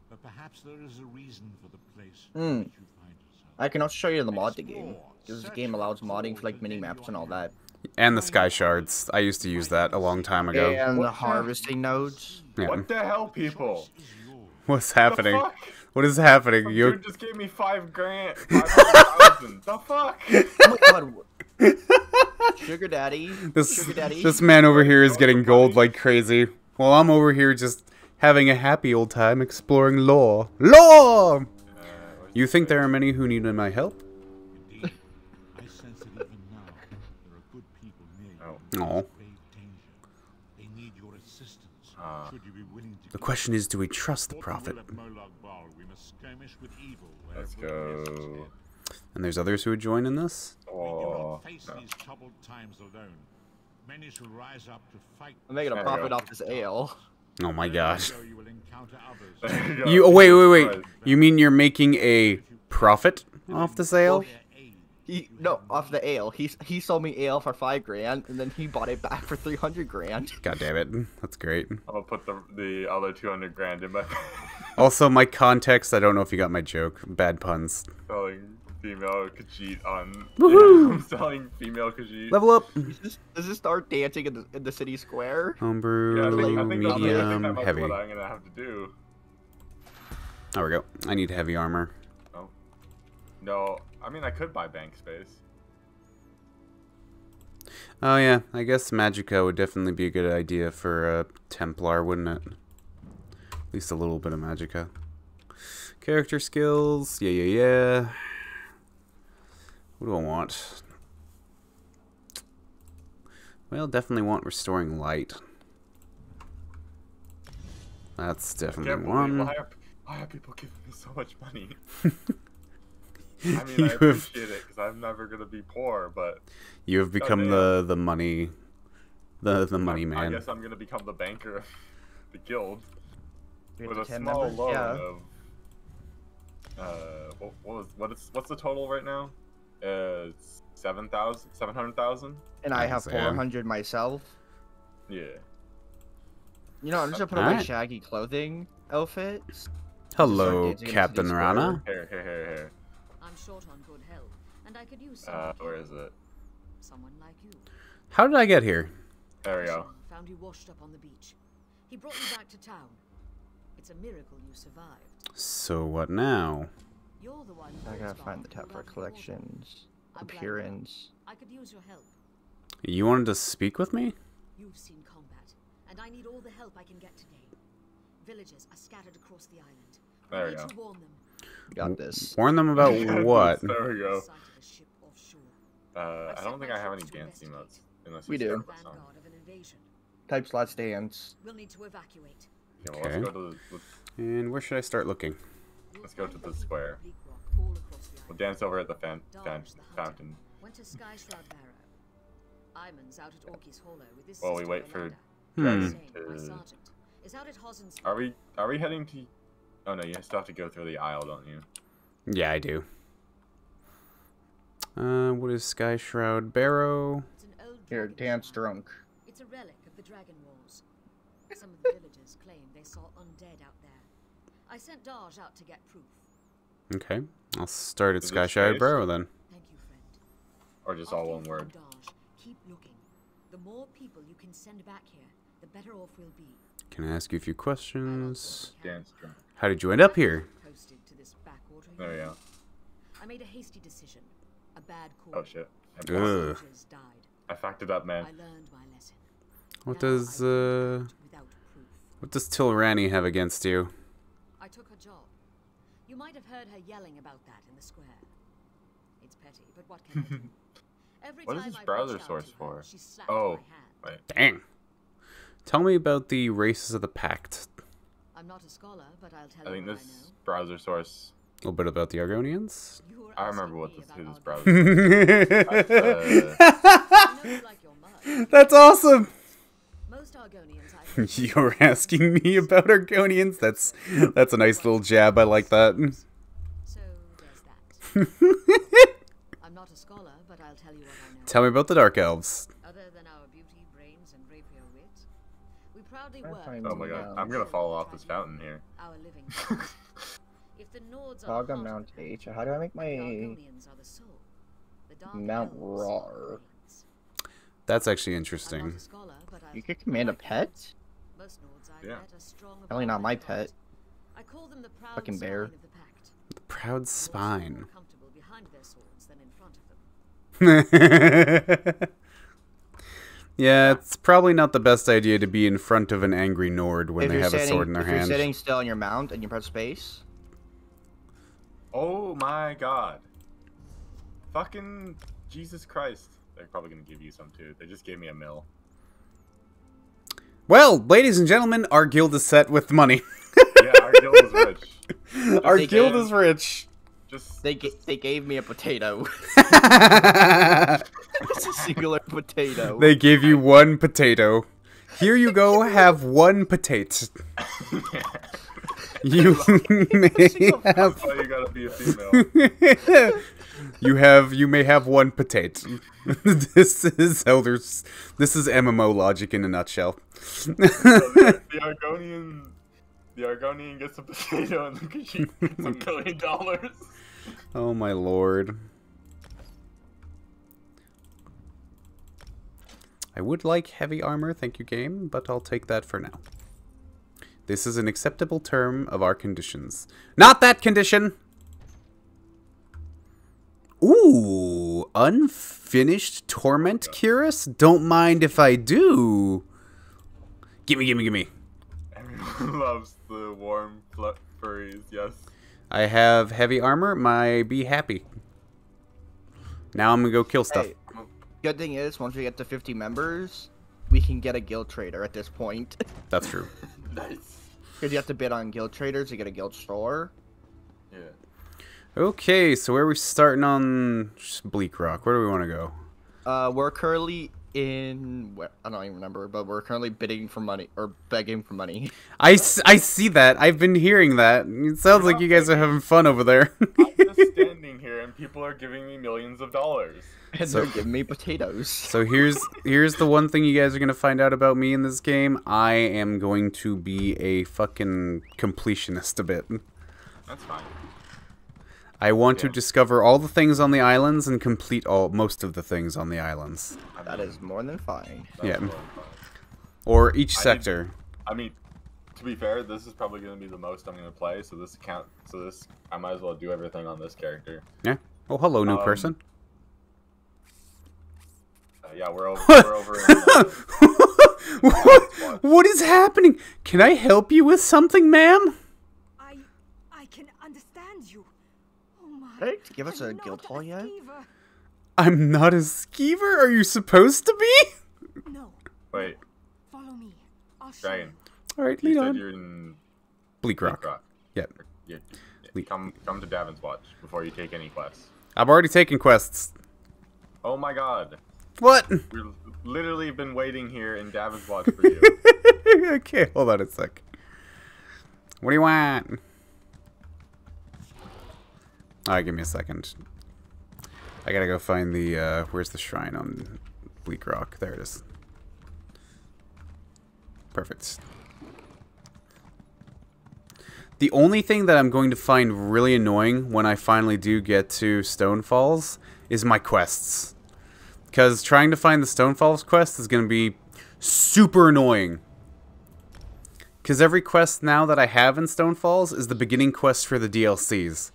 Speaker 2: But perhaps there is a reason for the place
Speaker 4: Hmm.
Speaker 2: in you find yourself.
Speaker 4: I can also show you the mod the game. Because the game allows modding for like mini maps and all that.
Speaker 1: And the Sky Shards. I used to use that a long time ago.
Speaker 4: And the harvesting nodes.
Speaker 1: Yeah.
Speaker 3: what the hell, people?
Speaker 2: Is yours.
Speaker 1: What's
Speaker 3: The
Speaker 1: happening?
Speaker 3: fuck?
Speaker 1: What is happening?
Speaker 3: Some
Speaker 1: You
Speaker 3: just gave me five grand, five hundred thousand. the fuck? <laughs>
Speaker 4: Oh my god. Sugar daddy.
Speaker 1: this
Speaker 4: Sugar daddy.
Speaker 1: this man over here is getting gold like crazy. While I'm over here just having a happy old time exploring lore. Lore! Uh, you think there are many who need my help?
Speaker 2: Indeed, I sense it even now. There are good people near you.
Speaker 3: Oh.
Speaker 1: No.
Speaker 2: Grave danger. They need your assistance.
Speaker 3: Ah.
Speaker 2: Should you be willing to
Speaker 1: The question is, do we trust the prophet?
Speaker 2: will of Molag Bal, we must skirmish with evil
Speaker 3: Let's go.
Speaker 1: And there's others who would join in this?
Speaker 3: Oh,
Speaker 2: not face
Speaker 3: no.
Speaker 2: these troubled times alone. Many shall rise up to fight.
Speaker 4: I'm making a
Speaker 3: There we
Speaker 4: profit off this ale.
Speaker 1: Oh my
Speaker 2: Wherever
Speaker 1: gosh.
Speaker 2: you will encounter others.
Speaker 3: There you
Speaker 1: oh, wait wait wait. You mean you're making a profit off the sale?
Speaker 2: Their aid.
Speaker 4: He no off the ale. He he sold me ale for five grand, and then he bought it back for three hundred grand.
Speaker 1: God damn it. That's great.
Speaker 3: I'm gonna put the the other two hundred grand in my <laughs>
Speaker 1: Also, my context, I don't know if you got my joke. Bad puns.
Speaker 3: selling female Khajiit on.
Speaker 1: Woohoo!
Speaker 3: I'm <laughs> selling female Khajiit.
Speaker 1: Level up.
Speaker 4: Does, does this start dancing in the, in the city square?
Speaker 1: Homebrew,
Speaker 3: Yeah, I think, I think, that's, I think
Speaker 1: medium,
Speaker 3: that might be
Speaker 1: heavy.
Speaker 3: what I'm gonna have to do.
Speaker 1: There we go. I need heavy armor.
Speaker 3: Oh. No, I mean I could buy bank space.
Speaker 1: Oh yeah, I guess Magicka would definitely be a good idea for a Templar, wouldn't it? At least a little bit of Magicka. Character skills, yeah, yeah, yeah. What do I want? Well, definitely want restoring light. That's definitely one.
Speaker 3: why are, why are people giving me so much money? <laughs> I mean, <laughs>
Speaker 1: You
Speaker 3: I
Speaker 1: have-
Speaker 3: appreciate it because I'm never gonna be poor, but
Speaker 1: You have become
Speaker 3: damn.
Speaker 1: the the money, the the money
Speaker 3: I
Speaker 1: man.
Speaker 3: guess I'm gonna become the banker of the guild
Speaker 4: We
Speaker 3: with a small
Speaker 4: members?
Speaker 3: loan
Speaker 4: Yeah.
Speaker 3: of. Uh, what, what was what is what's the total right now? Uh, seven thousand, seven hundred thousand.
Speaker 4: And I have four hundred myself.
Speaker 3: Yeah.
Speaker 4: You know, I'm just gonna put on my shaggy clothing outfits.
Speaker 1: Hello,
Speaker 4: dancing in the
Speaker 1: Captain Rana.
Speaker 3: Here, here, here, here.
Speaker 5: I'm short on good health, and I could use
Speaker 3: Uh,
Speaker 5: someone.
Speaker 3: where
Speaker 5: here.
Speaker 3: is it?
Speaker 5: Someone like you.
Speaker 1: How did I get here?
Speaker 3: There we go.
Speaker 5: Found you washed up on the beach. He brought you back to town. It's a miracle you survived.
Speaker 1: So what now?
Speaker 5: You're the one.
Speaker 4: I gotta find the
Speaker 5: pulled
Speaker 4: tab for
Speaker 5: of the
Speaker 4: collections,
Speaker 5: I'm glad
Speaker 4: appearance.
Speaker 5: I could use your help.
Speaker 1: You wanted to speak with me?
Speaker 5: You've seen combat, and I need all the help I can get today. Villagers are scattered across the island.
Speaker 3: There we
Speaker 5: need
Speaker 3: go.
Speaker 5: to warn them.
Speaker 4: You got this.
Speaker 1: Warn them about <laughs> what?
Speaker 3: There we go.
Speaker 5: Sighted a ship offshore.
Speaker 3: Uh,
Speaker 5: I've
Speaker 3: I
Speaker 5: sent
Speaker 3: don't think I have any
Speaker 5: troops to
Speaker 3: dance
Speaker 5: investigate.
Speaker 3: emotes unless
Speaker 4: We
Speaker 3: you
Speaker 4: do.
Speaker 3: start some.
Speaker 5: Vanguard of.
Speaker 4: Type slots dance.
Speaker 5: We'll need to evacuate.
Speaker 3: Okay, well,
Speaker 1: Okay.
Speaker 3: let's go to the, let's,
Speaker 1: And where should I start looking?
Speaker 3: Let's go to the square.
Speaker 5: from Bleak Rock all across the
Speaker 3: we'll dance over at the fan, fan,
Speaker 5: the
Speaker 3: fountain.
Speaker 5: Went to Sky Shroud Barrow. Iman's out at Orkey's Hollow with his
Speaker 3: While we wait for
Speaker 1: Hmm.
Speaker 3: Dragon
Speaker 5: Sane, my
Speaker 3: to.
Speaker 5: sergeant, is out at Hozzin's
Speaker 3: Are we are we heading to? Oh no, you still have to go through the aisle, don't you?
Speaker 1: Yeah, I do. Uh, what is Sky Shroud Barrow?
Speaker 5: It's an old
Speaker 4: Here, dance drunk.
Speaker 5: It's a relic of the Dragon Wars. Some of the villagers <laughs> claim they saw undead out there. I sent Darge out to get proof.
Speaker 1: Okay, I'll start at
Speaker 3: Is
Speaker 1: Sky Shroud? Barrow then.
Speaker 5: Thank you friend.
Speaker 3: Or just all one word.
Speaker 5: Abdaj, keep looking. The more people you can send back here, the better off we'll be.
Speaker 1: Can I ask you a few questions?
Speaker 3: Dance drum.
Speaker 1: How did you end up here?
Speaker 5: Posted to this backwater
Speaker 3: There we go.
Speaker 5: I made a hasty decision. A bad call.
Speaker 3: Oh shit.
Speaker 1: Ugh.
Speaker 5: Died.
Speaker 3: I fucked it up,
Speaker 5: I learned my lesson.
Speaker 1: What does
Speaker 5: I
Speaker 1: uh
Speaker 5: act without proof.
Speaker 1: what does Tilrani have against you?
Speaker 5: I took her job. You might have heard her yelling about that in the square. It's petty, but what can I do? <laughs> Every
Speaker 3: What is
Speaker 5: time
Speaker 3: this
Speaker 5: I've
Speaker 3: browser source
Speaker 5: to her,
Speaker 3: for?
Speaker 5: she slapped
Speaker 3: Oh,
Speaker 5: my hand.
Speaker 3: wait.
Speaker 1: Dang. Tell me about the races of the Pact.
Speaker 5: I'm not a scholar, but I'll tell
Speaker 3: I
Speaker 5: you
Speaker 3: think
Speaker 5: what
Speaker 3: this
Speaker 5: I know.
Speaker 3: browser source.
Speaker 1: A little bit about the Argonians.
Speaker 3: I remember what
Speaker 5: me
Speaker 3: this,
Speaker 5: about
Speaker 3: who this browser.
Speaker 5: government. <laughs>
Speaker 3: uh,
Speaker 5: I know you like your mud. <laughs>
Speaker 1: That's awesome.
Speaker 5: Most Argonians <laughs>
Speaker 1: You're asking me about Argonians? That's that's a nice little jab. I like that.
Speaker 5: So that. I'm not a scholar, but I'll tell you what I know.
Speaker 1: Tell me about the Dark Elves.
Speaker 5: Other than our beauty, brains, and rapier wit, we proudly work.
Speaker 3: oh my god. I'm gonna fall off this fountain here.
Speaker 5: Our living <laughs> if the Nords are
Speaker 4: Saga Mount
Speaker 5: of the pact,
Speaker 4: H. How do I make my
Speaker 5: are the soul. The
Speaker 4: Mount
Speaker 5: Elves
Speaker 4: Rar?
Speaker 1: That's actually interesting.
Speaker 5: scholar,
Speaker 4: You could command a
Speaker 5: what I know.
Speaker 4: pet?
Speaker 5: Most Nords I've
Speaker 3: Yeah.
Speaker 5: met are strong
Speaker 4: Probably not my pet.
Speaker 5: I call them the proud
Speaker 4: Fucking
Speaker 5: spine
Speaker 4: bear.
Speaker 5: of the pact.
Speaker 1: The proud
Speaker 5: Nords are
Speaker 1: spine. <laughs> yeah, it's probably not the best idea to be in front of an angry Nord when
Speaker 4: if
Speaker 1: they have
Speaker 4: sitting,
Speaker 1: a sword in their
Speaker 4: if you're
Speaker 1: hand.
Speaker 4: sitting still on your mount and you press space,
Speaker 3: Oh my god. Fucking Jesus Christ. They're probably gonna give you some too. They just gave me a mill.
Speaker 1: Well, ladies and gentlemen, our guild is set with money.
Speaker 3: Yeah, our guild is rich. <laughs>
Speaker 1: our guild is rich.
Speaker 3: Just
Speaker 4: they ga- they gave me a potato. <laughs> <laughs> it's a singular potato.
Speaker 1: They gave you one potato. Here you go, have one potato. <laughs> You may have
Speaker 3: you gotta be a female.
Speaker 1: you have you may have one potato. this is elders. This is MMO logic in a nutshell.
Speaker 3: So the, the Argonian, the Argonian gets a potato and then she gets a billion dollars.
Speaker 1: Oh my lord. I would like heavy armor, thank you game, but I'll take that for now. This is an acceptable term of our conditions. Not that condition! Ooh, unfinished torment cuirass? Don't mind if I do. Gimme, gimme, gimme.
Speaker 3: Everyone <laughs> loves the warm furries. Yes.
Speaker 1: I have heavy armor. My be happy. Now I'm gonna go kill stuff.
Speaker 4: Hey, good thing is, once we get to 50 members, we can get a guild trader at this point. <laughs>
Speaker 1: That's true. <laughs>
Speaker 3: Nice.
Speaker 4: Because you have to bid on guild traders to get a guild store.
Speaker 3: Yeah.
Speaker 1: Okay, so where are we starting on Bleak Rock? Where do we want to go?
Speaker 4: Uh, we're currently in. I don't even remember, but we're currently bidding for money or begging for money. <laughs>
Speaker 1: I, I see that. I've been hearing that. It sounds like you guys are having fun over there. <laughs>
Speaker 3: I'm just standing here and people are giving me millions of dollars.
Speaker 4: and
Speaker 1: So-
Speaker 4: they're giving me potatoes. <laughs>
Speaker 1: so here's here's the one thing you guys are gonna find out about me in this game. I am going to be a fucking completionist a bit.
Speaker 3: That's fine.
Speaker 1: I want to discover all the things on the islands and complete all most of the things on the islands,
Speaker 3: I
Speaker 4: That
Speaker 3: mean,
Speaker 4: is more than fine.
Speaker 3: that's
Speaker 1: yeah.
Speaker 3: fine.
Speaker 1: or each
Speaker 3: I need-
Speaker 1: sector.
Speaker 3: I mean, to be fair, this is probably going to be the most I'm going to play, so this account, so this, I might as well do everything on this character.
Speaker 1: Yeah. Oh, hello, new
Speaker 3: Um,
Speaker 1: person.
Speaker 3: Uh, yeah, we're over, we're over in, uh,
Speaker 1: what, <laughs> <laughs> what is happening? Can I help you with something, ma'am?
Speaker 5: I, I can understand you. Oh
Speaker 4: give us a guild hall yet?
Speaker 1: I'm not a skeever. Are you supposed to be?
Speaker 5: No,
Speaker 3: wait,
Speaker 5: follow me. I'll show
Speaker 3: Dragon,
Speaker 1: All right, lead
Speaker 3: said
Speaker 1: on.
Speaker 3: you're in
Speaker 1: Bleak
Speaker 3: Bleak
Speaker 1: Rock.
Speaker 3: Rock.
Speaker 1: Yeah.
Speaker 3: Yeah, yeah. Come, come to Davon's Watch before you take any quests.
Speaker 1: I've already taken quests.
Speaker 3: Oh my god.
Speaker 1: What?
Speaker 3: We've literally been waiting here in Davon's Watch for you. <laughs>
Speaker 1: okay, hold on a sec. What do you want? Alright, give me a second. I gotta go find the, uh, where's the shrine on Bleak Rock? There it is. Perfect. The only thing that I'm going to find really annoying when I finally do get to Stonefalls is my quests. Because trying to find the Stonefalls quest is going to be super annoying. Because every quest now that I have in Stonefalls is the beginning quest for the DLCs.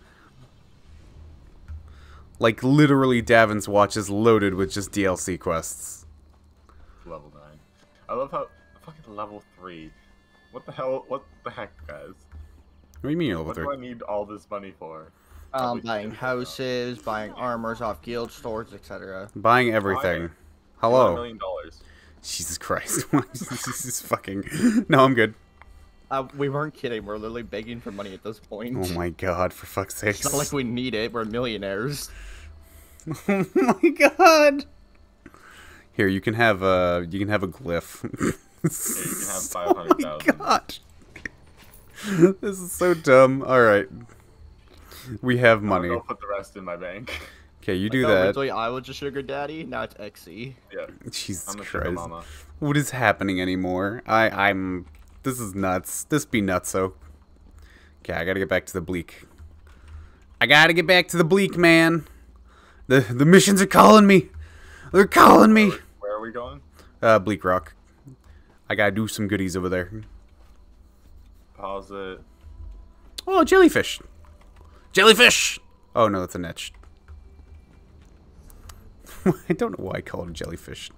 Speaker 1: Like, literally, Davon's Watch is loaded with just DLC quests.
Speaker 3: Level 9. I love how... Fucking level 3. What the hell? What the heck, guys?
Speaker 1: What do you mean, level
Speaker 3: What
Speaker 1: 3?
Speaker 3: do I need all this money for?
Speaker 4: Um,
Speaker 3: Probably
Speaker 4: buying
Speaker 3: shit.
Speaker 4: houses, buying armors off guild stores, etc.
Speaker 1: Buying everything.
Speaker 3: One
Speaker 1: Hello.
Speaker 3: million dollars.
Speaker 1: Jesus Christ. <laughs> this is fucking... No, I'm good.
Speaker 4: Uh, we weren't kidding. We're literally begging for money at this point.
Speaker 1: Oh my god, for fuck's sake.
Speaker 4: It's not like we need it. We're millionaires. <laughs>
Speaker 1: Oh my god. Here, you can have a you can have a glyph.
Speaker 3: Yeah, you can have <laughs>
Speaker 1: Oh my
Speaker 3: 500,000.
Speaker 1: god. This is so dumb. All right. We have money.
Speaker 3: I'll put the rest in my bank.
Speaker 1: Okay, you do
Speaker 4: No,
Speaker 1: that.
Speaker 4: Originally, I was a sugar daddy. Now it's Xe.
Speaker 3: yeah.
Speaker 1: Jesus
Speaker 3: I'm a sugar
Speaker 1: Christ.
Speaker 3: mama.
Speaker 1: What is happening anymore? I I'm this is nuts. This be nutso. Oh. Okay, I got to get back to the bleak. I got to get back to the bleak, man. The the missions are calling me. They're calling me.
Speaker 3: Where are we going?
Speaker 1: Uh Bleak Rock. I got to do some goodies over there.
Speaker 3: Pause it.
Speaker 1: Oh, jellyfish. Jellyfish. Oh no, that's a netch. <laughs> I don't know why I call it jellyfish.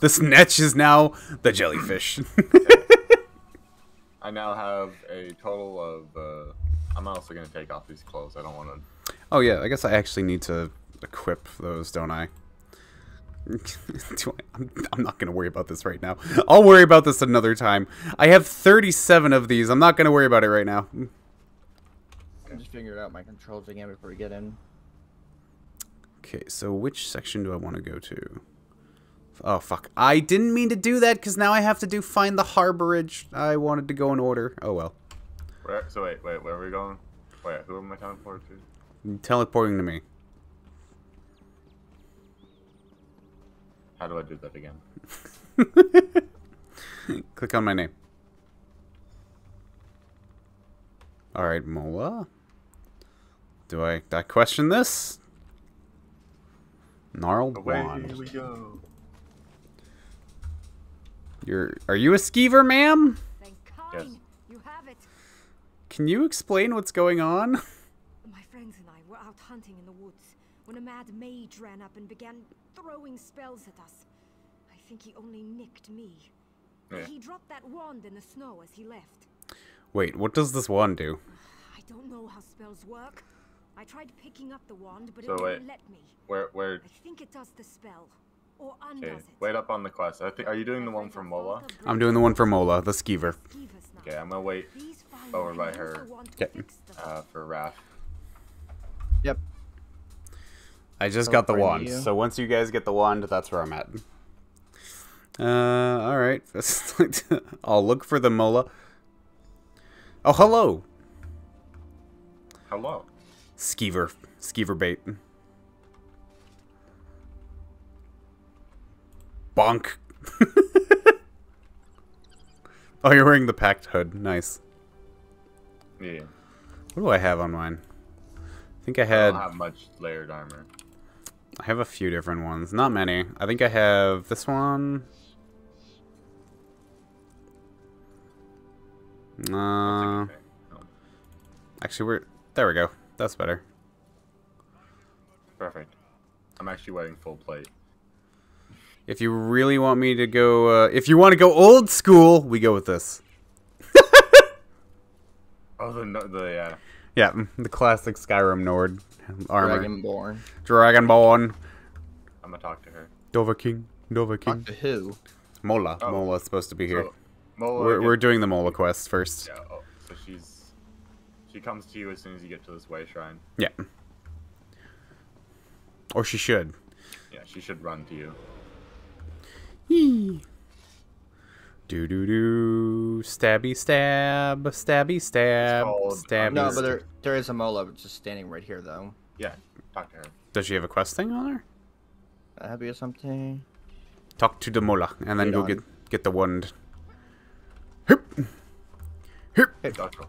Speaker 1: This netch is now the jellyfish. <laughs>
Speaker 3: I now have a total of. Uh, I'm also gonna take off these clothes. I don't want to.
Speaker 1: oh yeah, I guess I actually need to equip those, don't I? <laughs> Do I I'm, I'm not gonna worry about this right now. I'll worry about this another time. I have 37 of these. I'm not gonna worry about it right now.
Speaker 4: I'm just figuring out my controls again before we get in.
Speaker 1: Okay, so which section do I want to go to? Oh, fuck. I didn't mean to do that because now I have to do find the harborage. I wanted to go in order. Oh, well.
Speaker 3: Where? So wait, wait. Where are we going? Wait, who am I teleporting to?
Speaker 1: Teleporting to me.
Speaker 3: How do I do that again? <laughs>
Speaker 1: Click on my name. Alright, Mola. Do I, do I question this? Gnarled
Speaker 3: Away
Speaker 1: Wand.
Speaker 3: we go.
Speaker 1: You're, are you a skeever, ma'am?
Speaker 3: Yes.
Speaker 5: You have it.
Speaker 1: Can you explain what's going on?
Speaker 5: My friends and I were out hunting in the woods when a mad mage ran up and began throwing spells at us. I think he only nicked me.
Speaker 3: Yeah.
Speaker 5: He dropped that wand in the snow as he left.
Speaker 1: Wait, what does this wand do?
Speaker 5: I don't know how spells work. I tried picking up the wand, but
Speaker 3: So
Speaker 5: it
Speaker 3: wait.
Speaker 5: wouldn't let me.
Speaker 3: Where? Where?
Speaker 5: I think it does the spell. Or undoes
Speaker 3: Okay.
Speaker 5: it.
Speaker 3: Wait up on the quest. I think. Are you doing the one for Mola?
Speaker 1: I'm doing the one for Mola, the skeever.
Speaker 3: Okay, I'm gonna wait
Speaker 5: These
Speaker 3: over by her.
Speaker 5: to
Speaker 1: Okay.
Speaker 3: uh, for Rafe.
Speaker 4: Yep.
Speaker 1: I just got the wand.
Speaker 4: you.
Speaker 1: So once you guys get the wand, that's where I'm at. Uh, all right. <laughs> I'll look for the mola. Oh, hello,
Speaker 3: Hello.
Speaker 1: skeever, skeever bait. Bonk. <laughs> oh, you're wearing the packed hood. Nice.
Speaker 3: Yeah.
Speaker 1: What do I have on mine? I think I had.
Speaker 3: I
Speaker 1: had.
Speaker 3: don't have much layered armor.
Speaker 1: I have a few different ones. Not many. I think I have this one. Uh, actually, we're there. We go. That's better.
Speaker 3: perfect. I'm actually wearing full plate.
Speaker 1: If you really want me to go, uh, if you want to go old school, we go with this. <laughs>
Speaker 3: Oh, the the yeah.
Speaker 1: Yeah, mm, the classic Skyrim Nord armor.
Speaker 4: Dragonborn.
Speaker 1: Dragonborn.
Speaker 3: I'm gonna talk to her.
Speaker 1: Dovahkiin. Dova
Speaker 4: Talk
Speaker 1: King.
Speaker 4: to who?
Speaker 1: Mola.
Speaker 3: Oh.
Speaker 1: Mola's supposed to be here.
Speaker 3: So, Mola
Speaker 1: we're, we're doing the Mola quest first.
Speaker 3: Yeah. Oh, so she's she comes to you as soon as you get to this way shrine.
Speaker 1: Yeah. Or she should.
Speaker 3: Yeah, she should run to you.
Speaker 1: Do do do. Stabby stab. Stabby stab.
Speaker 3: called- uh,
Speaker 1: Stabby.
Speaker 4: No, but there there is a Mola just standing right here though.
Speaker 3: Yeah, talk to her.
Speaker 1: Does she have a quest thing on her?
Speaker 4: That'd be something.
Speaker 1: Talk to the Mola and then
Speaker 4: Wait
Speaker 1: go
Speaker 4: on.
Speaker 1: get get the wand. Hip. Hip.
Speaker 3: Doctor.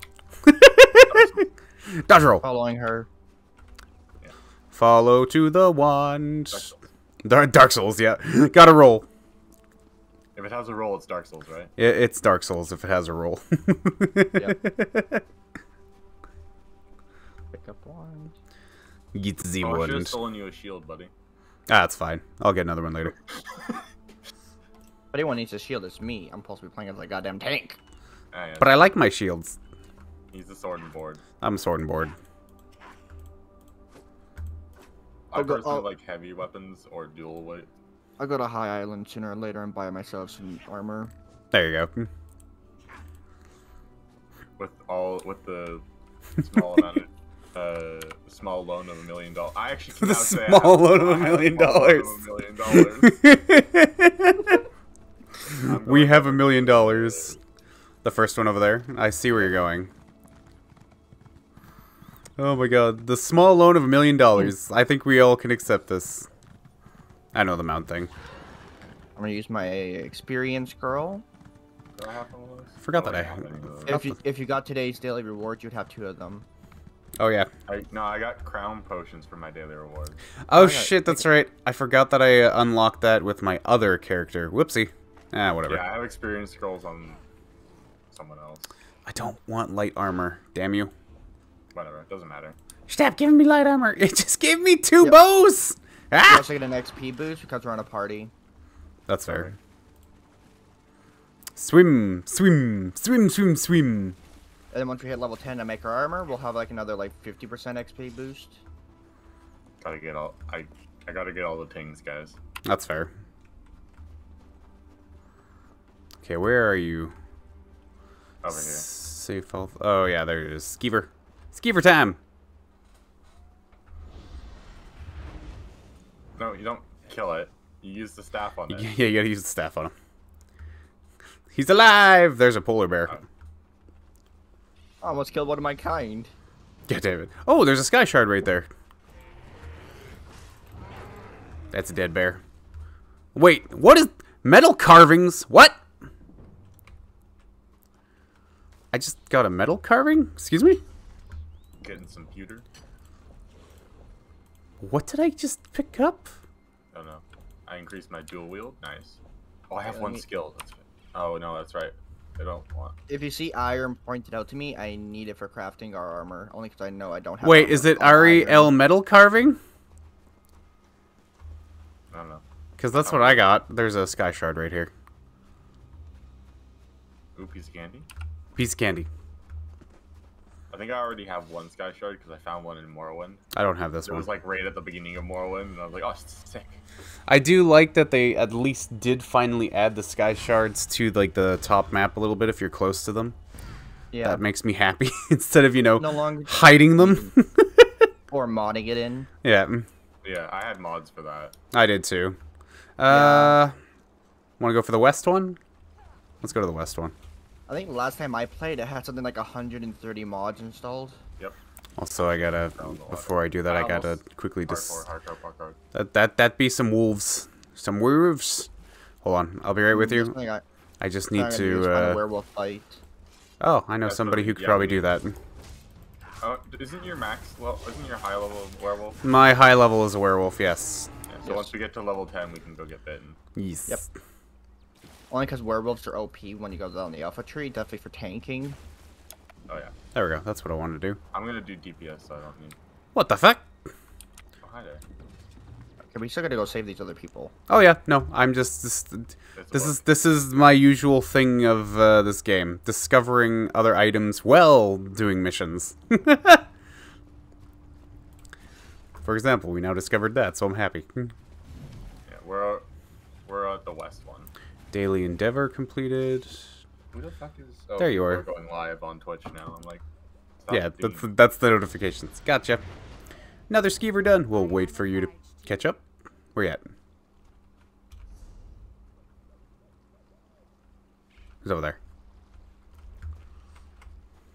Speaker 1: Dodge roll.
Speaker 4: Following her.
Speaker 1: Follow to the wand.
Speaker 3: Doctor.
Speaker 1: Dark, Dark Souls, yeah. <laughs> Gotta roll.
Speaker 3: If it has a roll, it's Dark Souls, right?
Speaker 1: It, it's Dark Souls if it has a roll.
Speaker 4: Yep. <laughs> Pick up one.
Speaker 1: Get the
Speaker 3: Oh, I should have stolen you a shield, buddy.
Speaker 1: Ah, that's fine. I'll get another one later. <laughs>
Speaker 4: But anyone needs a shield, it's me. I'm supposed to be playing as a goddamn tank.
Speaker 3: Ah, yeah,
Speaker 1: But I like my shields.
Speaker 3: he's the sword and board.
Speaker 1: I'm a sword and board.
Speaker 3: I personally
Speaker 4: I'll-
Speaker 3: like heavy weapons or dual weight.
Speaker 4: I'll go to High Island sooner or later and buy myself some armor.
Speaker 1: There you go.
Speaker 3: with all with the small amount of <laughs> uh small loan of a million dollars. I actually can
Speaker 1: The
Speaker 3: now say
Speaker 1: small
Speaker 3: have-
Speaker 1: loan of a
Speaker 3: I have
Speaker 1: million
Speaker 3: small loan of
Speaker 1: dollars.
Speaker 3: a million dollars. <laughs>
Speaker 1: We have a million dollars. The first one over there. I see where you're going. Oh my god. The small loan of a million dollars. I think we all can accept this. I know the mount thing.
Speaker 4: I'm gonna use my experience girl.
Speaker 3: I have one of those?
Speaker 1: Forgot
Speaker 3: Oh,
Speaker 1: that I-
Speaker 3: have any of those.
Speaker 4: If you if you got today's daily reward, you'd have two of them.
Speaker 1: Oh yeah.
Speaker 3: I, no, I got crown potions for my daily reward.
Speaker 1: Oh
Speaker 4: got-
Speaker 1: shit, that's right. I forgot that I uh, unlocked that with my other character. Whoopsie. Ah, whatever.
Speaker 3: Yeah, I have experience scrolls on someone else.
Speaker 1: I don't want light armor. Damn you.
Speaker 3: Whatever, it doesn't matter.
Speaker 1: Stop giving me light armor. <laughs> It just gave me two
Speaker 4: Yep.
Speaker 1: bows.
Speaker 4: You
Speaker 1: Ah!
Speaker 4: also get an XP boost because we're on a party.
Speaker 1: That's fair. Swim, swim, swim, swim, swim.
Speaker 4: And then once we hit level 10 and make our armor, we'll have like another like 50% XP boost.
Speaker 3: Gotta get all I I gotta get all the things, guys.
Speaker 1: That's fair. Okay, where are you?
Speaker 3: Over here.
Speaker 1: Safe health. Oh yeah, there it is. Skeever. Skeever time.
Speaker 3: No, you don't kill it. You use the staff on it. <laughs>
Speaker 1: Yeah, you gotta use the staff on him. He's alive! There's a polar bear.
Speaker 3: Oh.
Speaker 4: I almost killed one of my kind.
Speaker 1: Yeah, David. Oh, there's a sky shard right there. That's a dead bear. Wait, what is metal carvings? What? I just got a metal carving? Excuse me?
Speaker 3: Getting some pewter.
Speaker 1: What did I just pick up?
Speaker 3: Oh no. I increased my dual wield. Nice. Oh, I have
Speaker 4: Yeah,
Speaker 3: one
Speaker 4: me-
Speaker 3: skill. That's right. Oh no, that's right. I don't want.
Speaker 4: If you see iron pointed out to me, I need it for crafting our armor. Only because I know I don't have
Speaker 1: Wait, is it
Speaker 4: on
Speaker 1: Ari. L metal carving?
Speaker 3: I don't know.
Speaker 1: Because that's what I got. There's a sky shard right here.
Speaker 3: Ooh, piece of candy.
Speaker 1: Piece of candy.
Speaker 3: I think I already have one sky shard because I found one in Morrowind.
Speaker 1: I don't have this
Speaker 3: It
Speaker 1: one.
Speaker 3: It was like right at the beginning of Morrowind, and I was like, oh, sick.
Speaker 1: I do like that they at least did finally add the sky shards to like the top map a little bit if you're close to them.
Speaker 4: Yeah,
Speaker 1: That makes me happy <laughs> instead of you know
Speaker 4: no longer
Speaker 1: hiding them. <laughs>
Speaker 4: or modding it in.
Speaker 1: yeah,
Speaker 3: Yeah, I had mods for that.
Speaker 1: I did too. Uh, want to go for the west one? Let's go to the west one.
Speaker 4: I think last time I played, it had something like 130 mods installed.
Speaker 3: Yep.
Speaker 1: Also, I gotta
Speaker 3: Sounds a lot.
Speaker 1: before I do that, I
Speaker 3: I
Speaker 1: gotta quickly just
Speaker 3: hardcore, hardcore.
Speaker 1: that that that be some wolves, some wolves. Hold on, I'll be right with you.
Speaker 4: I,
Speaker 1: I just need
Speaker 4: gonna do
Speaker 1: to.
Speaker 4: this kind of
Speaker 1: Uh,
Speaker 4: werewolf fight.
Speaker 1: oh, I know
Speaker 3: That's
Speaker 1: somebody
Speaker 3: what-
Speaker 1: who could
Speaker 3: yeah,
Speaker 1: probably do that.
Speaker 3: Oh, isn't your max? Well, isn't your high level werewolf?
Speaker 1: My high level is a werewolf. Yes.
Speaker 3: Yeah, so
Speaker 4: Yes.
Speaker 3: once we get to level 10, we can go get bitten.
Speaker 1: Yes.
Speaker 4: Yep. Only because werewolves are OP when you go down the alpha tree, definitely for tanking.
Speaker 3: Oh yeah.
Speaker 1: There we go. That's what I wanted to do.
Speaker 3: I'm gonna do DPS, so I don't need.
Speaker 1: What the fuck?
Speaker 3: Oh, hi there.
Speaker 4: Okay, we still gotta go save these other people.
Speaker 1: Oh yeah, no, I'm just this.
Speaker 3: It's
Speaker 1: This is this is my usual thing of uh, this game: discovering other items while doing missions. <laughs> For example, we now discovered that, so I'm happy.
Speaker 3: Yeah, we're we're at the west one.
Speaker 1: Daily endeavor completed.
Speaker 3: Who the fuck is? Oh,
Speaker 1: There you
Speaker 3: we're going live on Twitch now. I'm like.
Speaker 1: Yeah,
Speaker 3: being-
Speaker 1: that's that's the notifications. Gotcha. Another skeever done. We'll wait for you to catch up. Where you at? Who's over there?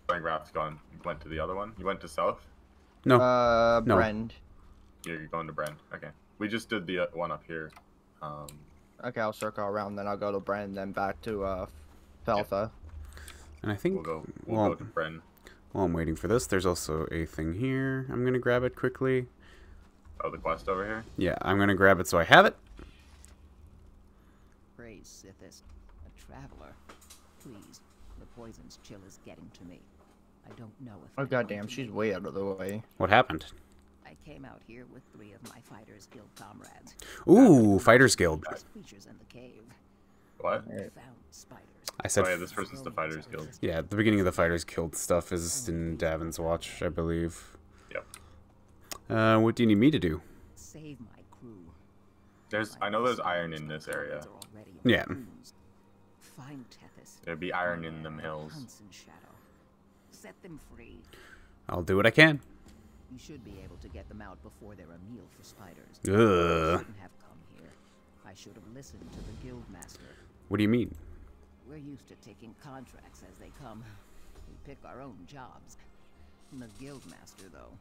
Speaker 3: Minecraft's gone. You went to the other one. You went to south.
Speaker 1: No.
Speaker 4: Uh,
Speaker 1: No.
Speaker 4: Brend.
Speaker 3: You're going to Brent. Okay. We just did the uh, one up here. Um,
Speaker 4: Okay, I'll circle around, then I'll go to Brend, then back to uh, Feltha.
Speaker 1: and I think
Speaker 3: we'll go. We'll
Speaker 1: well,
Speaker 3: go to Brent.
Speaker 1: While I'm waiting for this, there's also a thing here. I'm gonna grab it quickly.
Speaker 3: Oh, the quest over here.
Speaker 1: Yeah, I'm gonna grab it so I have it.
Speaker 8: Praise Sithis, a traveler. Please, the poison's chill is getting to me. I don't know if.
Speaker 4: Oh
Speaker 8: I'm
Speaker 4: goddamn, she's way out of the way.
Speaker 1: What happened?
Speaker 8: I came out here with three of my Fighters Guild comrades.
Speaker 1: Ooh, Fighters Guild.
Speaker 8: Creatures in the cave.
Speaker 3: What?
Speaker 8: We found spiders.
Speaker 1: I said,
Speaker 3: Oh yeah, this person's the Fighters Guild.
Speaker 1: yeah, the beginning of the Fighters Guild stuff is in Davon's Watch, I believe.
Speaker 3: Yep.
Speaker 1: Uh, what do you need me to do?
Speaker 8: Save my crew.
Speaker 3: There's, I know there's iron in this area.
Speaker 8: are already on
Speaker 1: Yeah.
Speaker 8: Find Tethys.
Speaker 3: There'd be iron in them hills.
Speaker 8: Hunts in shadow. Set them free.
Speaker 1: I'll do what I can.
Speaker 8: You should be able to get them out before they're a meal for spiders.
Speaker 1: Ugh.
Speaker 8: I shouldn't have come here. I should have listened to the guild master.
Speaker 1: What do you mean?
Speaker 8: We're used to taking contracts as they come. We pick our own jobs. The guild master, though,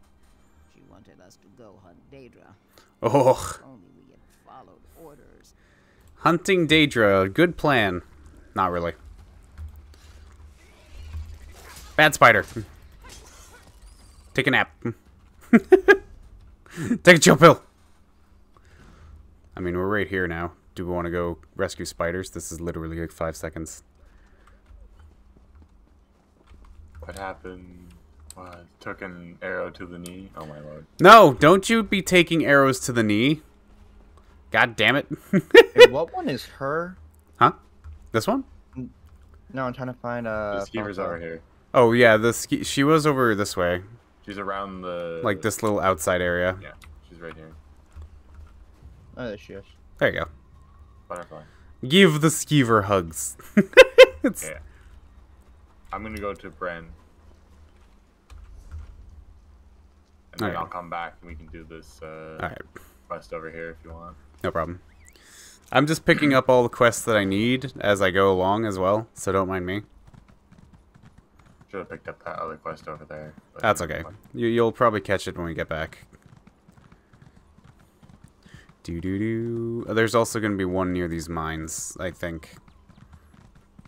Speaker 8: she wanted us to go hunt Daedra.
Speaker 1: Oh,
Speaker 8: Only we had followed orders.
Speaker 1: hunting Daedra, good plan. Not really. Bad spider. Take a nap. <laughs> Take a chill pill. I mean, we're right here now. Do we want to go rescue spiders? This is literally like five seconds.
Speaker 3: What happened? What? Took an arrow to the knee. Oh my lord.
Speaker 1: No, don't you be taking arrows to the knee. God damn it.
Speaker 4: Hey, <laughs> what one is her?
Speaker 1: huh? This one?
Speaker 4: No, I'm trying to find uh.
Speaker 3: The skeever's
Speaker 4: Falco.
Speaker 3: over here.
Speaker 1: Oh yeah, the ski- she was over this way,
Speaker 3: She's around the.
Speaker 1: like this little outside area.
Speaker 3: Yeah, she's right here.
Speaker 4: Oh, there she is.
Speaker 1: There you go.
Speaker 3: Butterfly.
Speaker 1: Give the skeever hugs. <laughs> it's,
Speaker 3: Yeah. I'm gonna go to Bren. And then
Speaker 1: Okay.
Speaker 3: I'll come back and we can do this uh,
Speaker 1: All right,
Speaker 3: quest over here if you want.
Speaker 1: no problem. I'm just picking up all the quests that I need as I go along as well, so don't mind me.
Speaker 3: Should have picked up that other quest over there.
Speaker 1: That's okay. You, you'll probably catch it when we get back. Do do do. Uh, there's also going to be one near these mines, I think,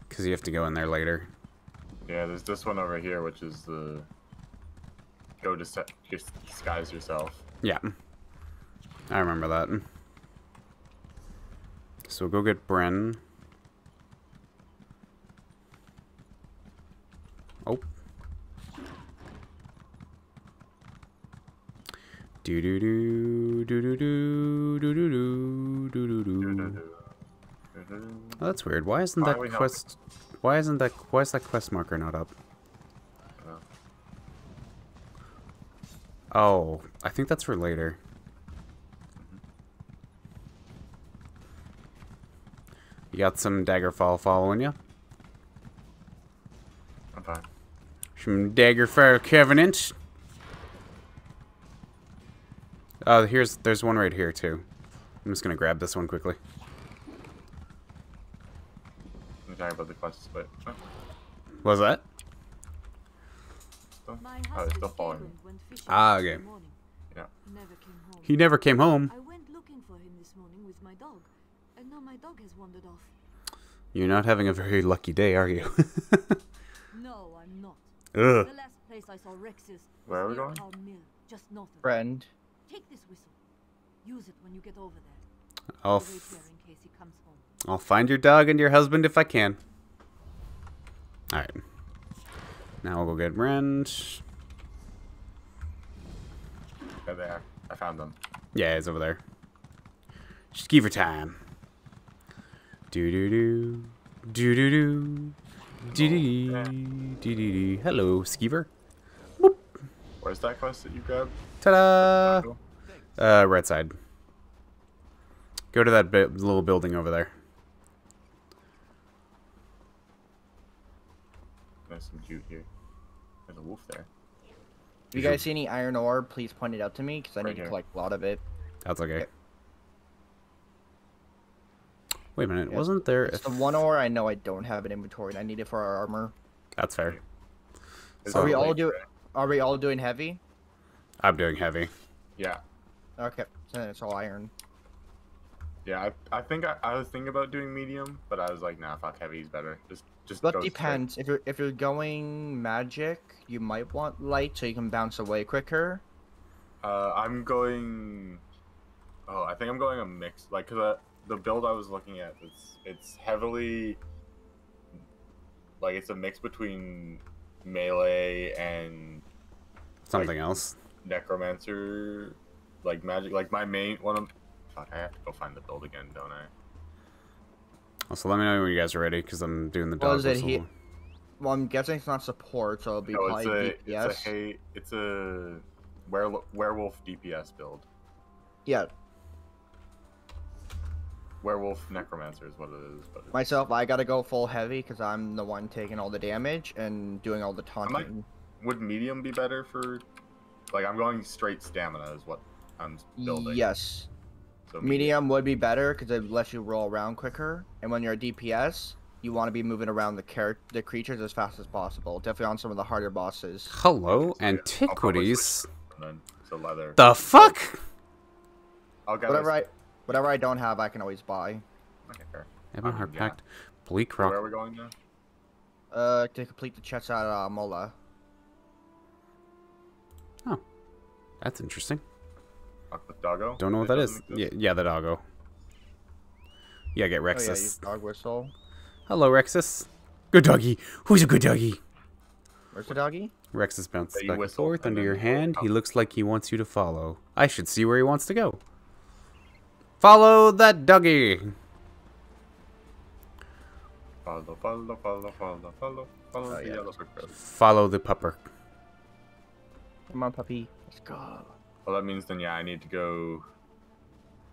Speaker 1: because you have to go in there later.
Speaker 3: Yeah, there's this one over here, which is the go to set disguise yourself.
Speaker 1: Yeah, I remember that. So we'll go get Bren. Oh. Do do do do do do do do do do do. Oh, that's weird. Why isn't that
Speaker 3: we helping?
Speaker 1: quest? Why isn't that? Why is that quest marker not up? Oh, I think that's for later. You got some Daggerfall following you?
Speaker 3: I'm fine.
Speaker 1: Some Daggerfall Covenant. Uh, here's there's one right here too. I'm just gonna grab this one quickly.
Speaker 3: I'm talking about the quests, but oh,
Speaker 1: What was that?
Speaker 3: still, oh, it's
Speaker 5: husband
Speaker 3: still following me.
Speaker 5: Galen went fishing
Speaker 1: Ah, okay.
Speaker 3: Yeah.
Speaker 5: He never came home.
Speaker 1: He never came home.
Speaker 5: I went looking for him this morning with my dog, and now my dog has wandered off.
Speaker 1: You're not having a very lucky day, are you? <laughs>
Speaker 5: No, I'm not.
Speaker 1: Ugh.
Speaker 5: The last place I saw Rex's
Speaker 3: Where are we going?
Speaker 5: mill, just north of
Speaker 4: Friend.
Speaker 5: Take this whistle. Use it when you get over there.
Speaker 1: I'll
Speaker 5: I'll
Speaker 1: f-
Speaker 5: in case he comes home.
Speaker 1: I'll find your dog and your husband if I can. Alright. Now we'll go get Rend.
Speaker 3: There they are. I found them.
Speaker 1: Yeah, he's over there. Skeever time. Do do do. Do do do. Do do do. Oh, do do do. Hello, Skeever.
Speaker 3: Where's that quest that you grabbed?
Speaker 1: Ta-da! Uh, right side. Go to that bi- little building over there.
Speaker 3: There's some jute here. There's a wolf there.
Speaker 4: If you guys see any iron ore, please point it out to me because I
Speaker 3: Right
Speaker 4: need to
Speaker 3: here.
Speaker 4: collect a lot of it.
Speaker 1: That's okay.
Speaker 4: Okay.
Speaker 1: Wait a minute,
Speaker 4: Yeah.
Speaker 1: wasn't there?
Speaker 4: It's the one ore I know I don't have an inventory and I need it for our armor.
Speaker 1: That's fair. So
Speaker 4: Are we all do? Are we all doing heavy?
Speaker 1: I'm doing heavy.
Speaker 3: Yeah.
Speaker 4: Okay, so then it's all iron.
Speaker 3: Yeah, I, I think I, I was thinking about doing medium, but I was like, nah, fuck, heavy's better. Just, just.
Speaker 4: But
Speaker 3: go straight.
Speaker 4: depends. If you're if you're going magic, you might want light so you can bounce away quicker.
Speaker 3: Uh, I'm going. Oh, I think I'm going a mix. Like, cause uh, the build I was looking at, it's it's heavily like it's a mix between melee and
Speaker 1: Something else.
Speaker 3: Necromancer, like magic. Like my main one of. Fuck, I have to go find the build again, don't I?
Speaker 1: Also, let me know when you guys are ready, because I'm doing the
Speaker 4: Well,
Speaker 1: dog
Speaker 4: is
Speaker 1: whistle.
Speaker 4: he- Well, I'm guessing it's not support, so it'll be
Speaker 3: No, it's
Speaker 4: probably
Speaker 3: a
Speaker 4: DPS.
Speaker 3: it's a hey, it's a were, werewolf DPS build.
Speaker 4: Yeah,
Speaker 3: Werewolf necromancer is what it is. But
Speaker 4: myself, I gotta go full heavy because I'm the one taking all the damage and doing all the
Speaker 3: might-
Speaker 4: taunting.
Speaker 3: would medium be better for? Like I'm going straight stamina is what I'm building.
Speaker 4: Yes,
Speaker 3: So
Speaker 4: medium would be better because it lets you roll around quicker. And when you're a DPS, you want to be moving around the char- the creatures as fast as possible. Definitely on some of the harder bosses.
Speaker 1: Hello,
Speaker 3: Yeah,
Speaker 1: antiquities.
Speaker 3: switch and then to leather.
Speaker 1: The fuck?
Speaker 3: I'll get
Speaker 4: Whatever I whatever I don't have, I can always buy.
Speaker 3: Okay, fair.
Speaker 1: Ebon
Speaker 3: Um,
Speaker 1: Heart
Speaker 3: yeah.
Speaker 1: Pact. Bleak
Speaker 3: So Where are we going now?
Speaker 4: Uh, to complete the chest at uh, Mola.
Speaker 1: Oh, that's interesting.
Speaker 3: Fuck with doggo.
Speaker 1: Don't know what
Speaker 3: It
Speaker 1: that is.
Speaker 3: doesn't
Speaker 1: Yeah, yeah, the doggo. Yeah, get
Speaker 4: Oh yeah,
Speaker 1: Rexus.
Speaker 4: dog whistle.
Speaker 1: Hello, Rexus. Good doggy. Who's a good doggy?
Speaker 4: Where's the doggy?
Speaker 1: Rexus bounces
Speaker 3: Yeah,
Speaker 1: back and forth under your
Speaker 3: you go
Speaker 1: hand. He looks like he wants you to follow. I should see where he wants to go. Follow that doggy.
Speaker 3: Follow, follow, follow, follow, follow, follow
Speaker 4: Oh,
Speaker 3: the
Speaker 4: yeah.
Speaker 3: yellow brick road.
Speaker 1: Follow the pupper.
Speaker 4: Come on, puppy. Let's go.
Speaker 3: Well, that means then yeah, I need to go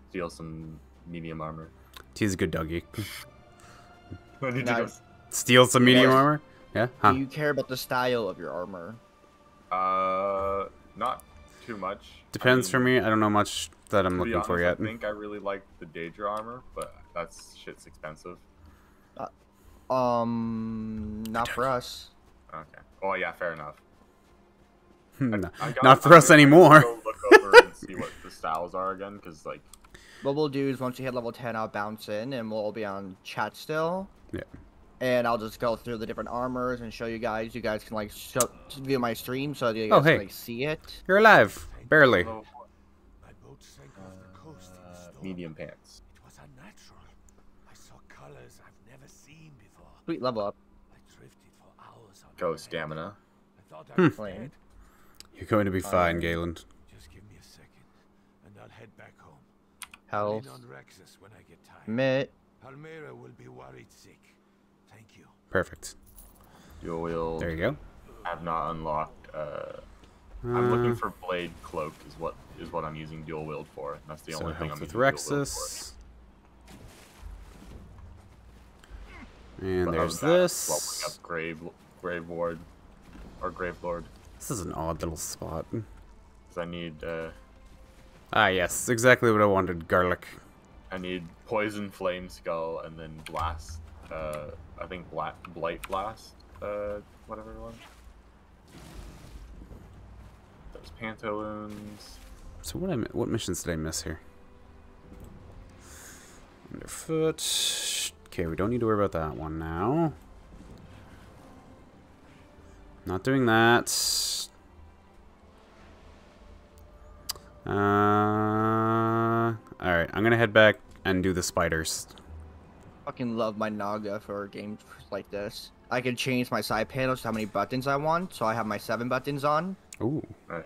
Speaker 3: steal some medium armor.
Speaker 1: He's a good doggy. <laughs>
Speaker 3: I need
Speaker 4: Nice.
Speaker 1: Steal some medium
Speaker 4: Yes.
Speaker 1: armor? Yeah? Huh.
Speaker 4: Do you care about the style of your armor?
Speaker 3: Uh, not too much. I
Speaker 1: Depends
Speaker 3: mean,
Speaker 1: for me. I don't know much that I'm
Speaker 3: to be
Speaker 1: looking for yet.
Speaker 3: I think I really like the Daedra armor, but that's shit's expensive.
Speaker 4: Um, not for us.
Speaker 3: Okay. Oh yeah, fair enough. <laughs>
Speaker 1: No,
Speaker 3: I got-
Speaker 1: Not for
Speaker 3: I'm
Speaker 1: us anymore.
Speaker 3: Go look over and see what the styles are again, because like
Speaker 4: What we'll do is once you hit level 10, I'll bounce in and we'll all be on chat still.
Speaker 1: Yeah.
Speaker 4: And I'll just go through the different armors and show you guys. You guys can like show, view my stream so you guys
Speaker 1: Oh, hey.
Speaker 4: can like see it.
Speaker 1: You're alive. Barely.
Speaker 3: oh,
Speaker 7: My boat sank off the coast
Speaker 3: uh, medium pants.
Speaker 7: It was unnatural. I saw colors I've never seen before.
Speaker 4: Sweet level up.
Speaker 7: I drifted for hours on
Speaker 3: Go stamina.
Speaker 7: I thought
Speaker 1: Hmm.
Speaker 7: I was
Speaker 4: Flame.
Speaker 7: dead.
Speaker 1: You're going to be fine, Galen.
Speaker 7: Just give me a second, and I'll head back home.
Speaker 4: Health.
Speaker 7: Lean on Rexus when I get tired.
Speaker 4: Mitt.
Speaker 7: Palmyra will be worried sick. Thank you.
Speaker 1: Perfect.
Speaker 3: Dual wield.
Speaker 1: There you go.
Speaker 3: I have not unlocked. Uh, I'm looking
Speaker 1: Uh,
Speaker 3: for blade cloak. Is what is what I'm using dual wield for. That's the
Speaker 1: so
Speaker 3: only thing I'm
Speaker 1: with
Speaker 3: using dual wield for.
Speaker 1: Rexus. And
Speaker 3: But
Speaker 1: there's
Speaker 3: other than that,
Speaker 1: this.
Speaker 3: leveling up grave grave ward or grave lord.
Speaker 1: This is an odd little spot.
Speaker 3: 'Cause I need uh,
Speaker 1: Ah, yes, exactly what I wanted. Garlic.
Speaker 3: I need poison flame skull and then blast. Uh, I think bla- blight blast. Uh, whatever it was. Those pantaloons.
Speaker 1: So what I what missions did I miss here? Underfoot. Okay, we don't need to worry about that one now. Not doing that. Uh, all right, I'm gonna head back and do the spiders.
Speaker 4: Fucking love my Naga for games like this. I can change my side panels to how many buttons I want. So I have my 7 buttons on.
Speaker 1: Ooh,
Speaker 3: Oh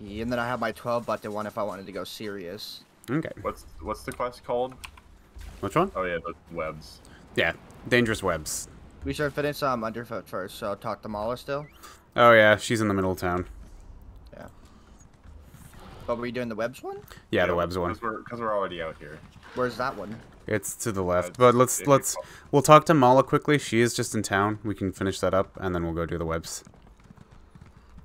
Speaker 3: yeah.
Speaker 4: And then I have my 12 button one if I wanted to go serious.
Speaker 1: okay.
Speaker 3: What's what's the quest called?
Speaker 1: Which one?
Speaker 3: Oh yeah, the webs.
Speaker 1: Yeah, dangerous webs.
Speaker 4: We should finish um, Underfoot first, so talk to Mala still.
Speaker 1: Oh yeah, she's in the middle of town. Yeah.
Speaker 4: But were you doing the webs one?
Speaker 1: Yeah, the webs one.
Speaker 3: Because we're, 'cause we're already out here.
Speaker 4: Where's that one?
Speaker 1: It's to the left,
Speaker 3: it's-
Speaker 1: but let's let's we'll talk to Mala quickly. She is just in town. We can finish that up, and then we'll go do the webs.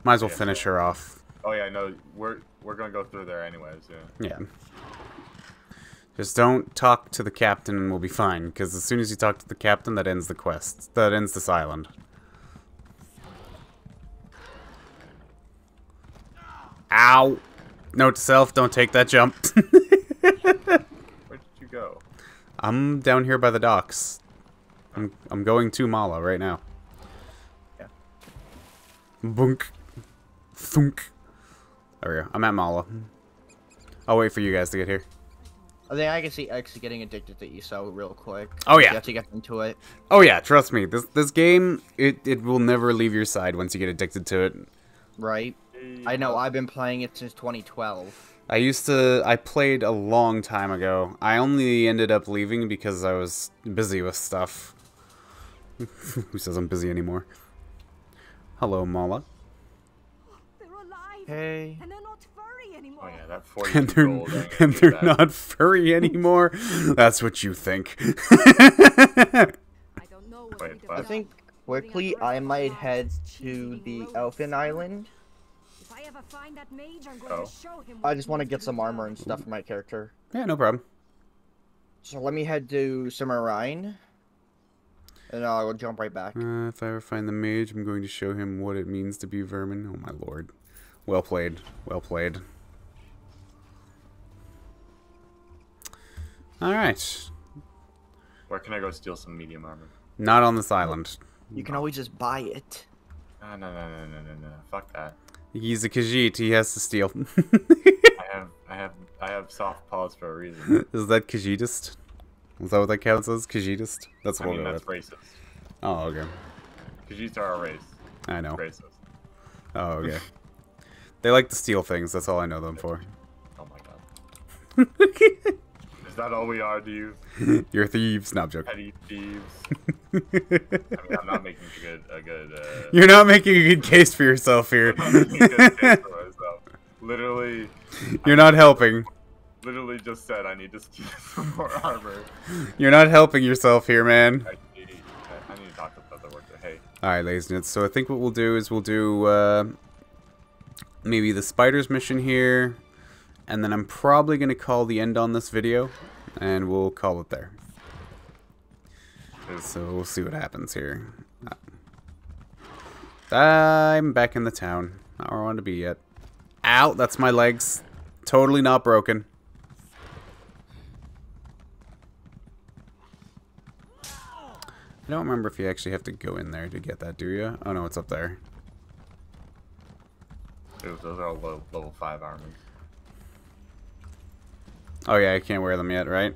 Speaker 1: Might as well
Speaker 3: Yeah,
Speaker 1: finish
Speaker 3: so-
Speaker 1: her off.
Speaker 3: Oh yeah, no, we're we're gonna go through there anyways. Yeah.
Speaker 1: Yeah. Just don't talk to the captain, and we'll be fine. Because as soon as you talk to the captain, that ends the quest. That ends this island. Ow! Note to self: Don't take that jump. <laughs>
Speaker 3: Where did you go?
Speaker 1: I'm down here by the docks. I'm I'm going to Mala right now.
Speaker 4: Yeah.
Speaker 1: Bunk. Thunk. There we go. I'm at Mala. I'll wait for you guys to get here.
Speaker 4: I think I can see X getting addicted to ESO real quick.
Speaker 1: Oh, yeah, You
Speaker 4: have to get into it.
Speaker 1: Oh yeah, trust me. This this game it, it will never leave your side once you get addicted to it.
Speaker 4: Right? I know, I've been playing it since 2012.
Speaker 1: I used to I played a long time ago. I only ended up leaving because I was busy with stuff. <laughs> Who says I'm busy anymore? Hello, Mala.
Speaker 5: They're alive.
Speaker 4: Hey.
Speaker 5: And they're not furry anymore.
Speaker 3: Oh yeah, that 42 <laughs>
Speaker 1: And they're <laughs> and they're
Speaker 3: that.
Speaker 1: not furry anymore. <laughs> That's what you think.
Speaker 5: I don't know what
Speaker 3: Wait,
Speaker 5: we'd have
Speaker 3: what?
Speaker 4: I think quickly I might head to the Elfin Island.
Speaker 5: I ever find that mage,
Speaker 3: Oh.
Speaker 5: to show him
Speaker 4: I just want to get some armor and stuff for my character.
Speaker 1: yeah, no problem.
Speaker 4: So let me head to Cimarine. And I'll jump right back.
Speaker 1: Uh, if I ever find the mage, I'm going to show him what it means to be vermin. Oh my lord. Well played. Well played. Alright.
Speaker 3: Where can I go steal some medium armor?
Speaker 1: Not on this island.
Speaker 4: You can always just buy it.
Speaker 3: No, no, no, no, no, no, no. Fuck that.
Speaker 1: He's a Khajiit. He has to steal. <laughs>
Speaker 3: I have, I have, I have soft paws for a reason. <laughs>
Speaker 1: Is that Khajiitist? Is that what that counts as? Khajiitist? That's what
Speaker 3: I
Speaker 1: what
Speaker 3: mean, that's
Speaker 1: with.
Speaker 3: racist.
Speaker 1: Oh, okay.
Speaker 3: Khajiits are a race.
Speaker 1: I know.
Speaker 3: Racist.
Speaker 1: Oh, okay. they like to steal things. That's all I know them for. <laughs>
Speaker 3: Oh my god. That all we are to you? <laughs>
Speaker 1: You're thieves. No, I'm joking.
Speaker 3: Petty thieves. <laughs> I mean, I'm not making a good, a good, uh,
Speaker 1: You're not making a good case for yourself here.
Speaker 3: I'm not making a good case for <laughs> myself. Literally,
Speaker 1: You're not helping.
Speaker 3: literally just said I need to steal some more armor.
Speaker 1: You're not helping yourself here, man.
Speaker 3: I need, I need to talk to the worker. Hey,
Speaker 1: Alright, ladies and gents. So I think what we'll do is we'll do uh, maybe the spiders mission here. And then I'm probably going to call the end on this video. And we'll call it there. So we'll see what happens here. I'm back in the town. Not where I want to be yet. Ow, that's my legs. Totally not broken. I don't remember if you actually have to go in there to get that, do you? Oh no, it's up there.
Speaker 3: Those are all low, level five armors.
Speaker 1: Oh yeah, I can't wear them yet, right?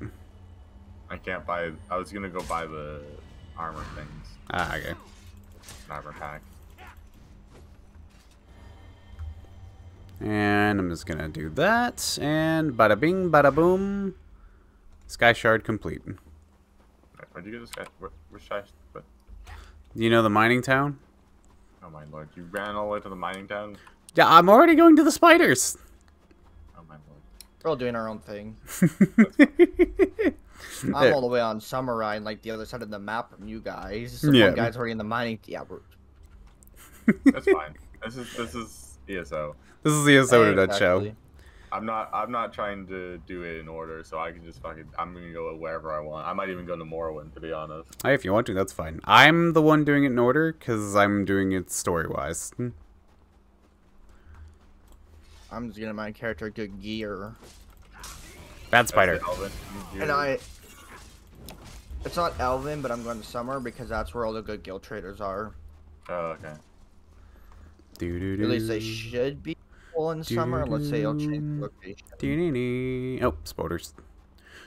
Speaker 3: I can't buy. I was gonna go buy the armor things,
Speaker 1: Ah, okay.
Speaker 3: armor pack.
Speaker 1: And I'm just gonna do that, and bada bing, bada boom. Sky shard complete.
Speaker 3: Where'd you get this guy? Where, where's Shy?
Speaker 1: You know the mining town?
Speaker 3: oh my lord, you ran all the way to the mining town.
Speaker 1: Yeah, I'm already going to the spiders.
Speaker 3: My lord.
Speaker 4: We're all doing our own thing. <laughs> I'm
Speaker 1: There.
Speaker 4: all the way on Cimarine, like the other side of the map from you guys. So
Speaker 1: Yeah.
Speaker 4: One guy's already in the mining. Yeah, we're... <laughs>
Speaker 3: That's fine. This is this is ESO.
Speaker 1: This is the ESO in a nutshell.
Speaker 4: Exactly.
Speaker 3: I'm not I'm not trying to do it in order, so I can just fucking I'm gonna go wherever I want. I might even go to Morrowind to be honest.
Speaker 1: Hey, if you want to, that's fine. I'm the one doing it in order because I'm doing it story-wise. Hmm.
Speaker 4: I'm just getting my character good gear.
Speaker 1: Bad spider.
Speaker 3: That's it, Elvin. You-
Speaker 4: And I... It's not Elvin, but I'm going to Summer because that's where all the good guild traders are.
Speaker 3: Oh, okay.
Speaker 1: Doo -doo
Speaker 4: At least they should be all in Summer, and let's say I'll change the location.
Speaker 1: Dee-dee-dee. Oh, spoders.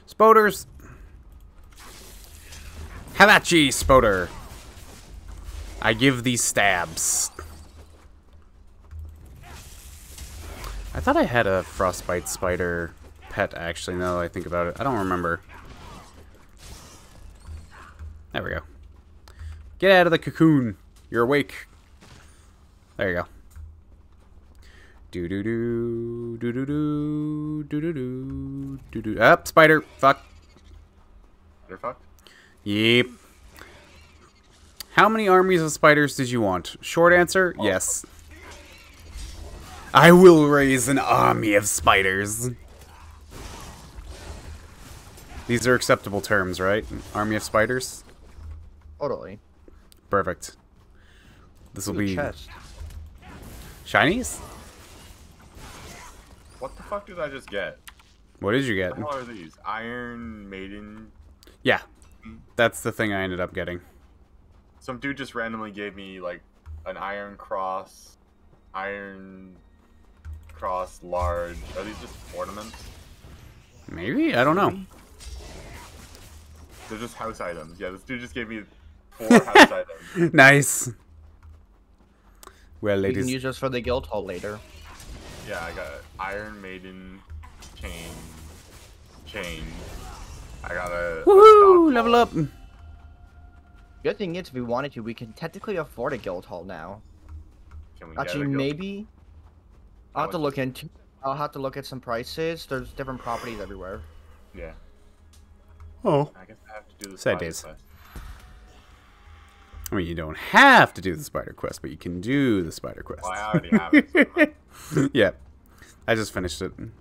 Speaker 1: Spoders! Have at ye, spoder! I give these stabs. I thought I had a frostbite spider pet, actually, now that I think about it. I don't remember. There we go. Get out of the cocoon. You're awake. There you go. Do do do do do do do do do do do. Up, spider. Fuck.
Speaker 3: You're fucked.
Speaker 1: Yep. How many armies of spiders did you want? Short answer: yes. I will raise an army of spiders. These are acceptable terms, right? Army of spiders.
Speaker 4: Totally.
Speaker 1: Perfect. This will be
Speaker 4: chest.
Speaker 1: shinies.
Speaker 3: What the fuck did I just get?
Speaker 1: What did you get?
Speaker 3: What the hell are these? Iron Maiden.
Speaker 1: Yeah, that's the thing I ended up getting.
Speaker 3: Some dude just randomly gave me like an Iron Cross, Iron crisscross large. Are these just ornaments?
Speaker 1: Maybe? I don't know.
Speaker 3: They're just house items. Yeah, this dude just gave me four house <laughs> items.
Speaker 1: nice. Well, ladies.
Speaker 4: You can use this for the guild hall later.
Speaker 3: Yeah, I got Iron Maiden chain. Chain. I got a. a
Speaker 1: Woohoo!
Speaker 3: stock
Speaker 1: Level up.
Speaker 4: Good thing is, if we wanted to, we can technically afford a guild hall now.
Speaker 3: Can we get
Speaker 4: Actually,
Speaker 3: a guild-
Speaker 4: maybe. I'll have to look into. I'll have to look at some prices. There's different properties everywhere.
Speaker 3: Yeah.
Speaker 1: Oh.
Speaker 3: I guess I have to do the
Speaker 1: Sad
Speaker 3: spider
Speaker 1: days.
Speaker 3: quest.
Speaker 1: I mean, you don't have to do the spider quest, but you can do the spider quest.
Speaker 3: Well, I already have it. so- <laughs>
Speaker 1: yeah. I just finished it. I'm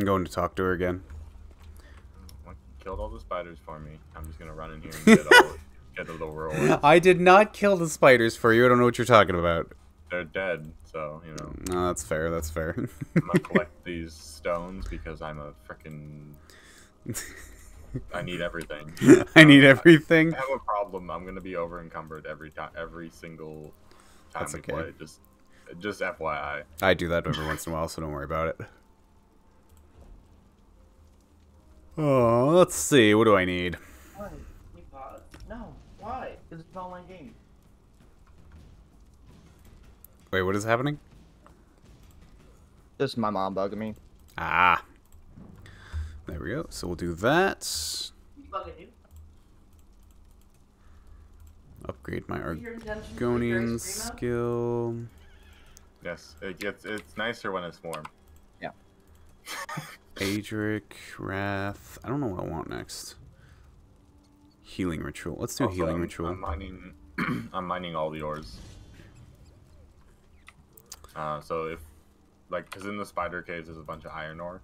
Speaker 1: going to talk to her again.
Speaker 3: Oh, well, Killed all the spiders for me. I'm just gonna run in here and get all <laughs> get the little rewards.
Speaker 1: I did not kill the spiders for you. I don't know what you're talking about.
Speaker 3: They're dead, so you know
Speaker 1: No, that's fair. That's fair.
Speaker 3: I'm gonna <laughs> collect these stones because I'm a freaking. I need everything. <laughs>
Speaker 1: I need everything.
Speaker 3: I have a problem. I'm gonna be over encumbered every time, every single time
Speaker 1: That's
Speaker 3: we
Speaker 1: okay.
Speaker 3: play. Just, just FYI.
Speaker 1: I do that every once in a while, so don't worry about it. Oh, let's see. What do I need?
Speaker 4: No, why? It's an online game.
Speaker 1: Wait, what is happening?
Speaker 4: This is my mom bugging me.
Speaker 1: Ah. There we go. So we'll do that. Upgrade my Argonian skill.
Speaker 3: Yes, it gets. It's nicer when it's warm.
Speaker 1: Yeah. <laughs> Aedric, Wrath. I don't know what I want next. Healing ritual. Let's do
Speaker 3: Also,
Speaker 1: healing
Speaker 3: I'm-
Speaker 1: ritual.
Speaker 3: I'm mining. <clears throat> I'm mining all the ores. Uh, so if, like, because in the spider caves there's a bunch of iron ore.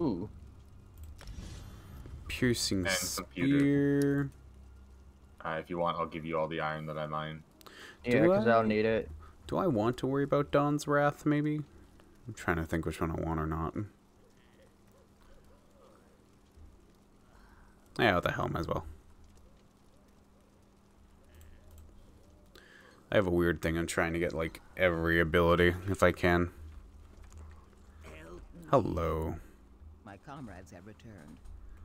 Speaker 4: Ooh.
Speaker 1: Piercing
Speaker 3: and
Speaker 1: spear.
Speaker 3: Uh, if you want, I'll give you all the iron that I mine.
Speaker 4: Yeah,
Speaker 1: Do
Speaker 4: because
Speaker 1: I?
Speaker 4: I'll need it.
Speaker 1: Do I want to worry about Dawn's Wrath, maybe? I'm trying to think which one I want or not. Yeah, what the hell, might as well. I have a weird thing. I'm trying to get, like, every ability, if I can. Hello.
Speaker 8: My comrades have returned.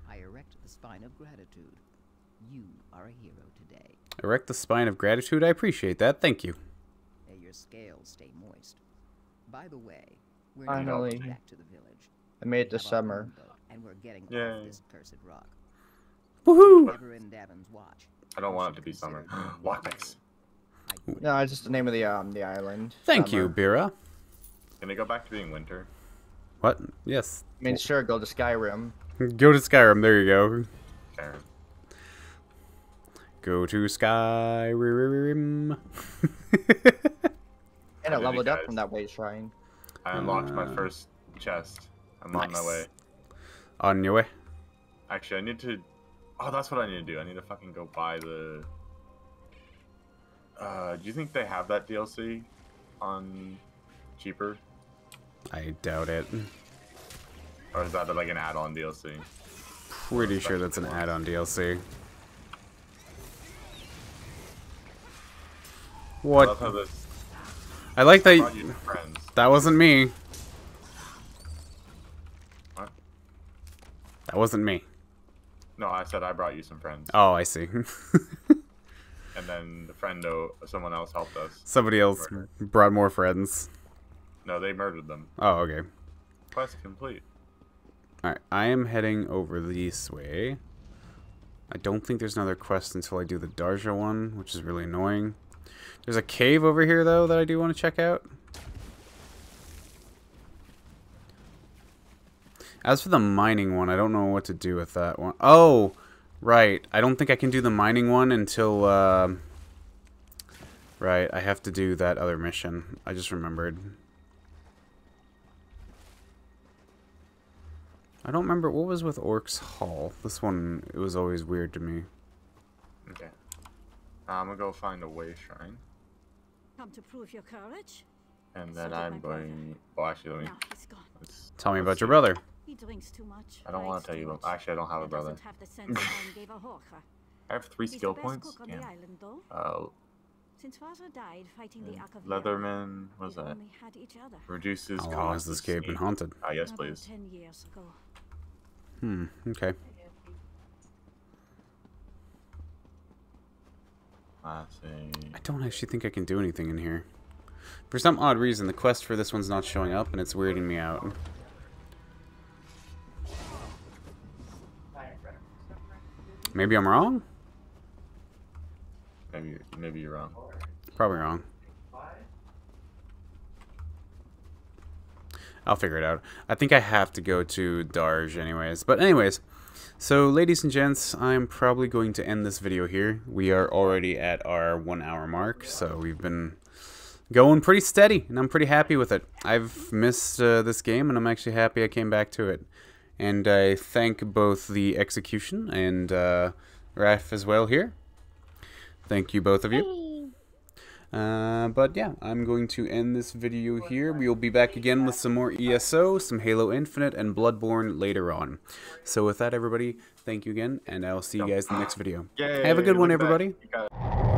Speaker 8: I erect the spine of gratitude. You are a hero today.
Speaker 1: Erect the spine of gratitude. I appreciate that. Thank you.
Speaker 8: May your scales stay moist. By the way, we're now
Speaker 4: Finally.
Speaker 8: back to the village.
Speaker 4: I made it
Speaker 8: We
Speaker 4: this summer.
Speaker 8: own boat, and we're getting
Speaker 3: Yay.
Speaker 8: off this cursed rock.
Speaker 1: Woohoo!
Speaker 8: Never in Davon's Watch.
Speaker 3: I don't want it to be summer. <gasps>
Speaker 8: consider joining
Speaker 3: Lockpicks.
Speaker 8: I quit.
Speaker 4: No, it's just the name of the um the island.
Speaker 1: Thank you,
Speaker 4: Summer.
Speaker 1: Bira.
Speaker 3: Can it go back to being winter?
Speaker 1: What? Yes.
Speaker 4: I mean, sure, go to Skyrim.
Speaker 1: Go to Skyrim. There you go.
Speaker 3: Karen.
Speaker 1: Go to Skyrim. <laughs>
Speaker 4: And I leveled up from that way shrine.
Speaker 3: I unlocked my
Speaker 1: Uh,
Speaker 3: first chest. I'm on my way.
Speaker 1: On your way.
Speaker 3: Actually, I need to. Oh, that's what I need to do. I need to fucking go buy the. Uh, do you think they have that DLC on cheaper,
Speaker 1: I doubt it.
Speaker 3: or is that like an add-on DLC?
Speaker 1: Pretty sure that's an add-on DLC.
Speaker 3: I
Speaker 1: What?
Speaker 3: this
Speaker 1: I like that.
Speaker 3: you friends.
Speaker 1: That wasn't me.
Speaker 3: What?
Speaker 1: That wasn't me.
Speaker 3: No, I said I brought you some friends,
Speaker 1: Oh, I see. <laughs>
Speaker 3: and then the friend, friendo, someone else helped us.
Speaker 1: Somebody else
Speaker 3: Murder.
Speaker 1: brought more friends.
Speaker 3: No, they murdered them.
Speaker 1: Oh, okay.
Speaker 3: Quest complete.
Speaker 1: Alright, I am heading over this way. I don't think there's another quest until I do the Darja one, which is really annoying. There's a cave over here, though, that I do want to check out. As for the mining one, I don't know what to do with that one. Oh, right. I don't think I can do the mining one until... Uh... Right, I have to do that other mission. I just remembered. I don't remember what was with Orkey's Hollow. This one, it was always weird to me.
Speaker 3: Okay. I'm gonna go find a way shrine,
Speaker 5: Come to prove your courage?
Speaker 3: and then
Speaker 5: did
Speaker 3: I'm
Speaker 5: brother.
Speaker 3: going. Well, actually, let me.
Speaker 5: Now he's gone.
Speaker 3: Let's,
Speaker 1: Tell me about your
Speaker 3: see.
Speaker 1: brother.
Speaker 5: He drinks too much.
Speaker 3: I don't want to tell you.
Speaker 5: much,
Speaker 3: actually, I don't have a brother.
Speaker 5: have the sense gave a <laughs>
Speaker 3: I have three
Speaker 5: He's
Speaker 3: skill points.
Speaker 5: on
Speaker 3: Damn.
Speaker 5: the island, though.
Speaker 3: Uh,
Speaker 5: Since father died fighting the Akavir,
Speaker 3: Leatherman, what's that?
Speaker 5: had each other.
Speaker 3: Reduces
Speaker 1: How
Speaker 3: cost.
Speaker 1: long has this cave been
Speaker 3: sleep.
Speaker 1: haunted?
Speaker 3: Ah, yes, please.
Speaker 5: ten years ago.
Speaker 1: Hmm, okay.
Speaker 3: Classic.
Speaker 1: I don't actually think I can do anything in here. For some odd reason, the quest for this one's not showing up, and it's weirding me out. Maybe I'm wrong?
Speaker 3: Maybe, maybe you're wrong.
Speaker 1: Probably wrong. I'll figure it out. I think I have to go to Darj anyways. But anyways, so ladies and gents, I'm probably going to end this video here. We are already at our one hour mark, so we've been going pretty steady, and I'm pretty happy with it. I've missed uh, this game, and I'm actually happy I came back to it. And I thank both the execution and uh, Rafe as well here. Thank you both of you. Uh, but yeah, I'm going to end this video here. We will be back again with some more ESO, some Halo Infinite, and Bloodborne later on. So with that, everybody, thank you again, and I'll see you guys in the next video. Have a good one,
Speaker 3: look at that.
Speaker 1: everybody.